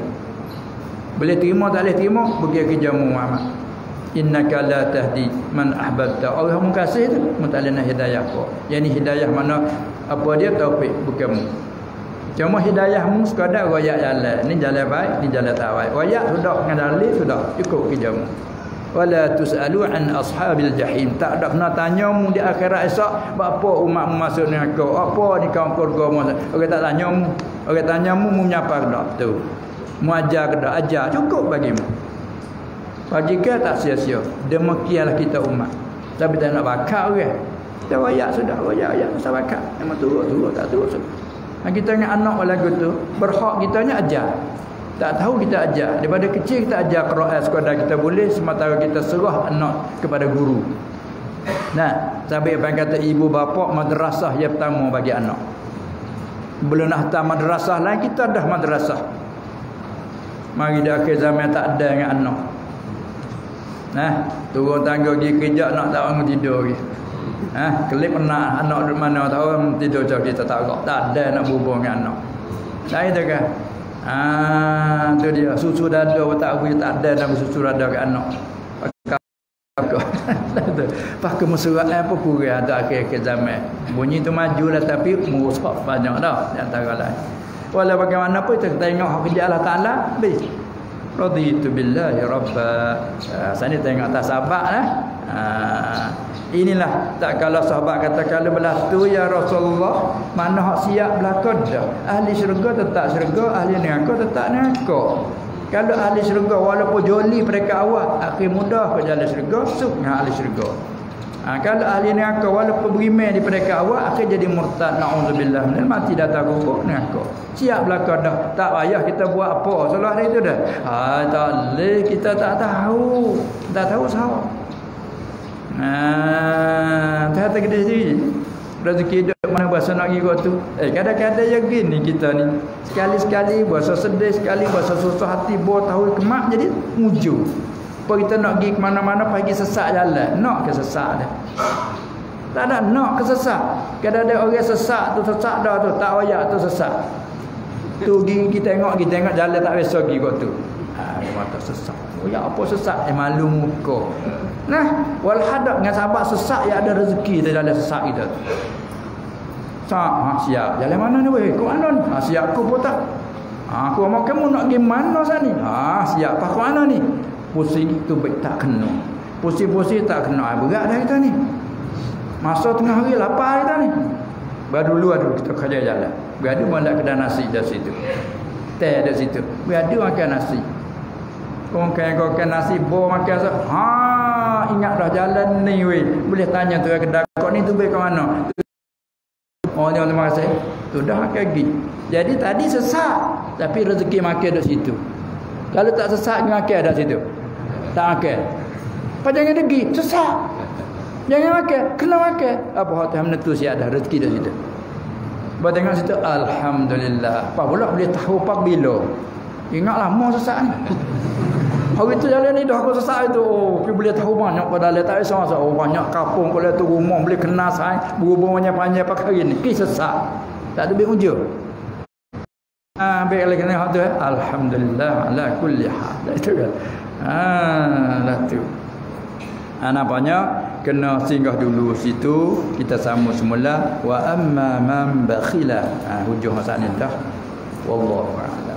Boleh terima tak boleh terima, bukan kerja Muhammad. Innaka la tahdi man ahbabta. Allah kasih tu, mutalina hidayah kau. Yang ni hidayah mana apa dia taufik bukan mu. Cuma hidayahmu sekadar royak jalan. Ni jalan baik, ni jalan tak baik. Royak sudah dengan dalil sudah cukup kerjamu. Wala tusalu an ashabil jahim. Tak ada kena tanya mu di akhirat esok apa umat mu masuk neraka. Apa ni kaum keluarga mu. Orang tak tanya mu. Orang tanya mu mu nyapa dak tu. Mu ajar ke dak? Ajar cukup bagimu. Ke tak sia-sia. Demikianlah kita umat. Tapi tak nak bakar orang. Kita royak sudah. Royak, royak. Masa bakar. Memang turut, turut. Tak turut. Sudah. Dan kita ingat anak lagu tu berhak kita ni ajar. Tak tahu kita ajar. Daripada kecil kita ajar Quran sekadar kita boleh sementara kita serah anak kepada guru. Nah, sampai apa kata ibu bapa madrasah yang pertama bagi anak. Belum hantar madrasah lain kita dah madrasah. Mari dah akhir zaman tak ada dengan anak. Nah, turun tangga pergi kerja nak tak bangun tidur lagi. Ha, kelip pernah anak di mana tahu tidur jauh kita tak kok. Tak ada nak berhubung dengan anak. Nah itu kan. Ha, tu dia susu dada tak aku tak ada nak susu dada ke anak. Pakai mesurat apa kurang ada akhir-akhir zaman. Bunyi tu majulah tapi merosak banyak dah di antara lain. Walau bagaimanapun kita tengok hak kerja Allah Taala, bi. Raditu billahi rabba. Ha, sana tengok tak sabar lah. Ha, Inilah tak kalau sahabat kata kalau belah tu ya Rasulullah mana hak siap belaka dah. Ahli syurga tetap syurga, ahli neraka tetap neraka. Kalau ahli syurga walaupun joli mereka awal, akhir mudah ke jalan syurga, suk dengan ahli syurga. Ha, kalau ahli neraka walaupun beriman di mereka awal, akhir jadi murtad naudzubillah min mati datang rukuk neraka. Siap belaka dah. Tak payah kita buat apa. Salah hari itu dah. Ha, tak leh kita tak tahu. Tak tahu sahaja. Ha, tak ada sendiri. Rezeki hidup mana bahasa nak pergi tu. Eh, kadang-kadang yang gini kita ni. Sekali-sekali bahasa sedih, sekali bahasa susah hati, buat tahu kemak jadi muju. Apa kita nak pergi ke mana-mana, pergi sesak jalan. Nak ke sesak dah. Tak ada nak ke sesak. Kadang-kadang orang sesak tu sesak dah tu. Tak wayak tu sesak. Tu kita tengok, kita tengok jalan tak biasa pergi kot tu. Ha, mata sesak. Oh ya apa sesak? Eh malu muka. Nah, wal hadap dengan sahabat sesak ya ada rezeki di dalam sesak kita. Sak, ha, siap. Jalan mana ni weh? Kau mana ni? Ha, siap aku pun tak. Ha, aku mau kamu nak pergi mana sana ni? Ha, siap. Pak mana ni? Pusing tu baik tak kena. Pusing-pusing tak kena. Ha, berat dah kita ni. Masa tengah hari lapar kita ni. Baru dulu ada kita kerja jalan. Berada malam kedai nasi dari situ. Teh dari situ. Berada makan nasi. Kau kan kau kan nasi bo makan sah. Ha ingat dah jalan ni weh. Boleh tanya tu kedai kau ni tu baik ke mana? Oh dia terima kasih. Tu dah makan gigi. Jadi tadi sesak tapi rezeki makan di situ. Kalau tak sesak makan di situ. Tak makan. Apa jangan pergi sesak. Jangan makan, kena makan. Apa hak Tuhan menentu si ada rezeki di situ. Bawa tengok situ alhamdulillah. Apa pula boleh tahu pak bila. Ingatlah mau sesak ni. Hari tu jalan ni dah aku sesak itu. Oh, pergi boleh tahu banyak pada letak tak masa oh banyak kapung kalau tu rumah boleh kena sai berhubung banyak panjang pakai ni. Ki sesak. Tak ada bin ujung. Ah, baik lagi ni hak tu. Eh. Alhamdulillah ala kulli hal. Itu kan. Ah, lah tu. Ah, nampaknya kena singgah dulu situ kita sambung semula wa amma man bakhila ah hujung ni dah wallahu a'lam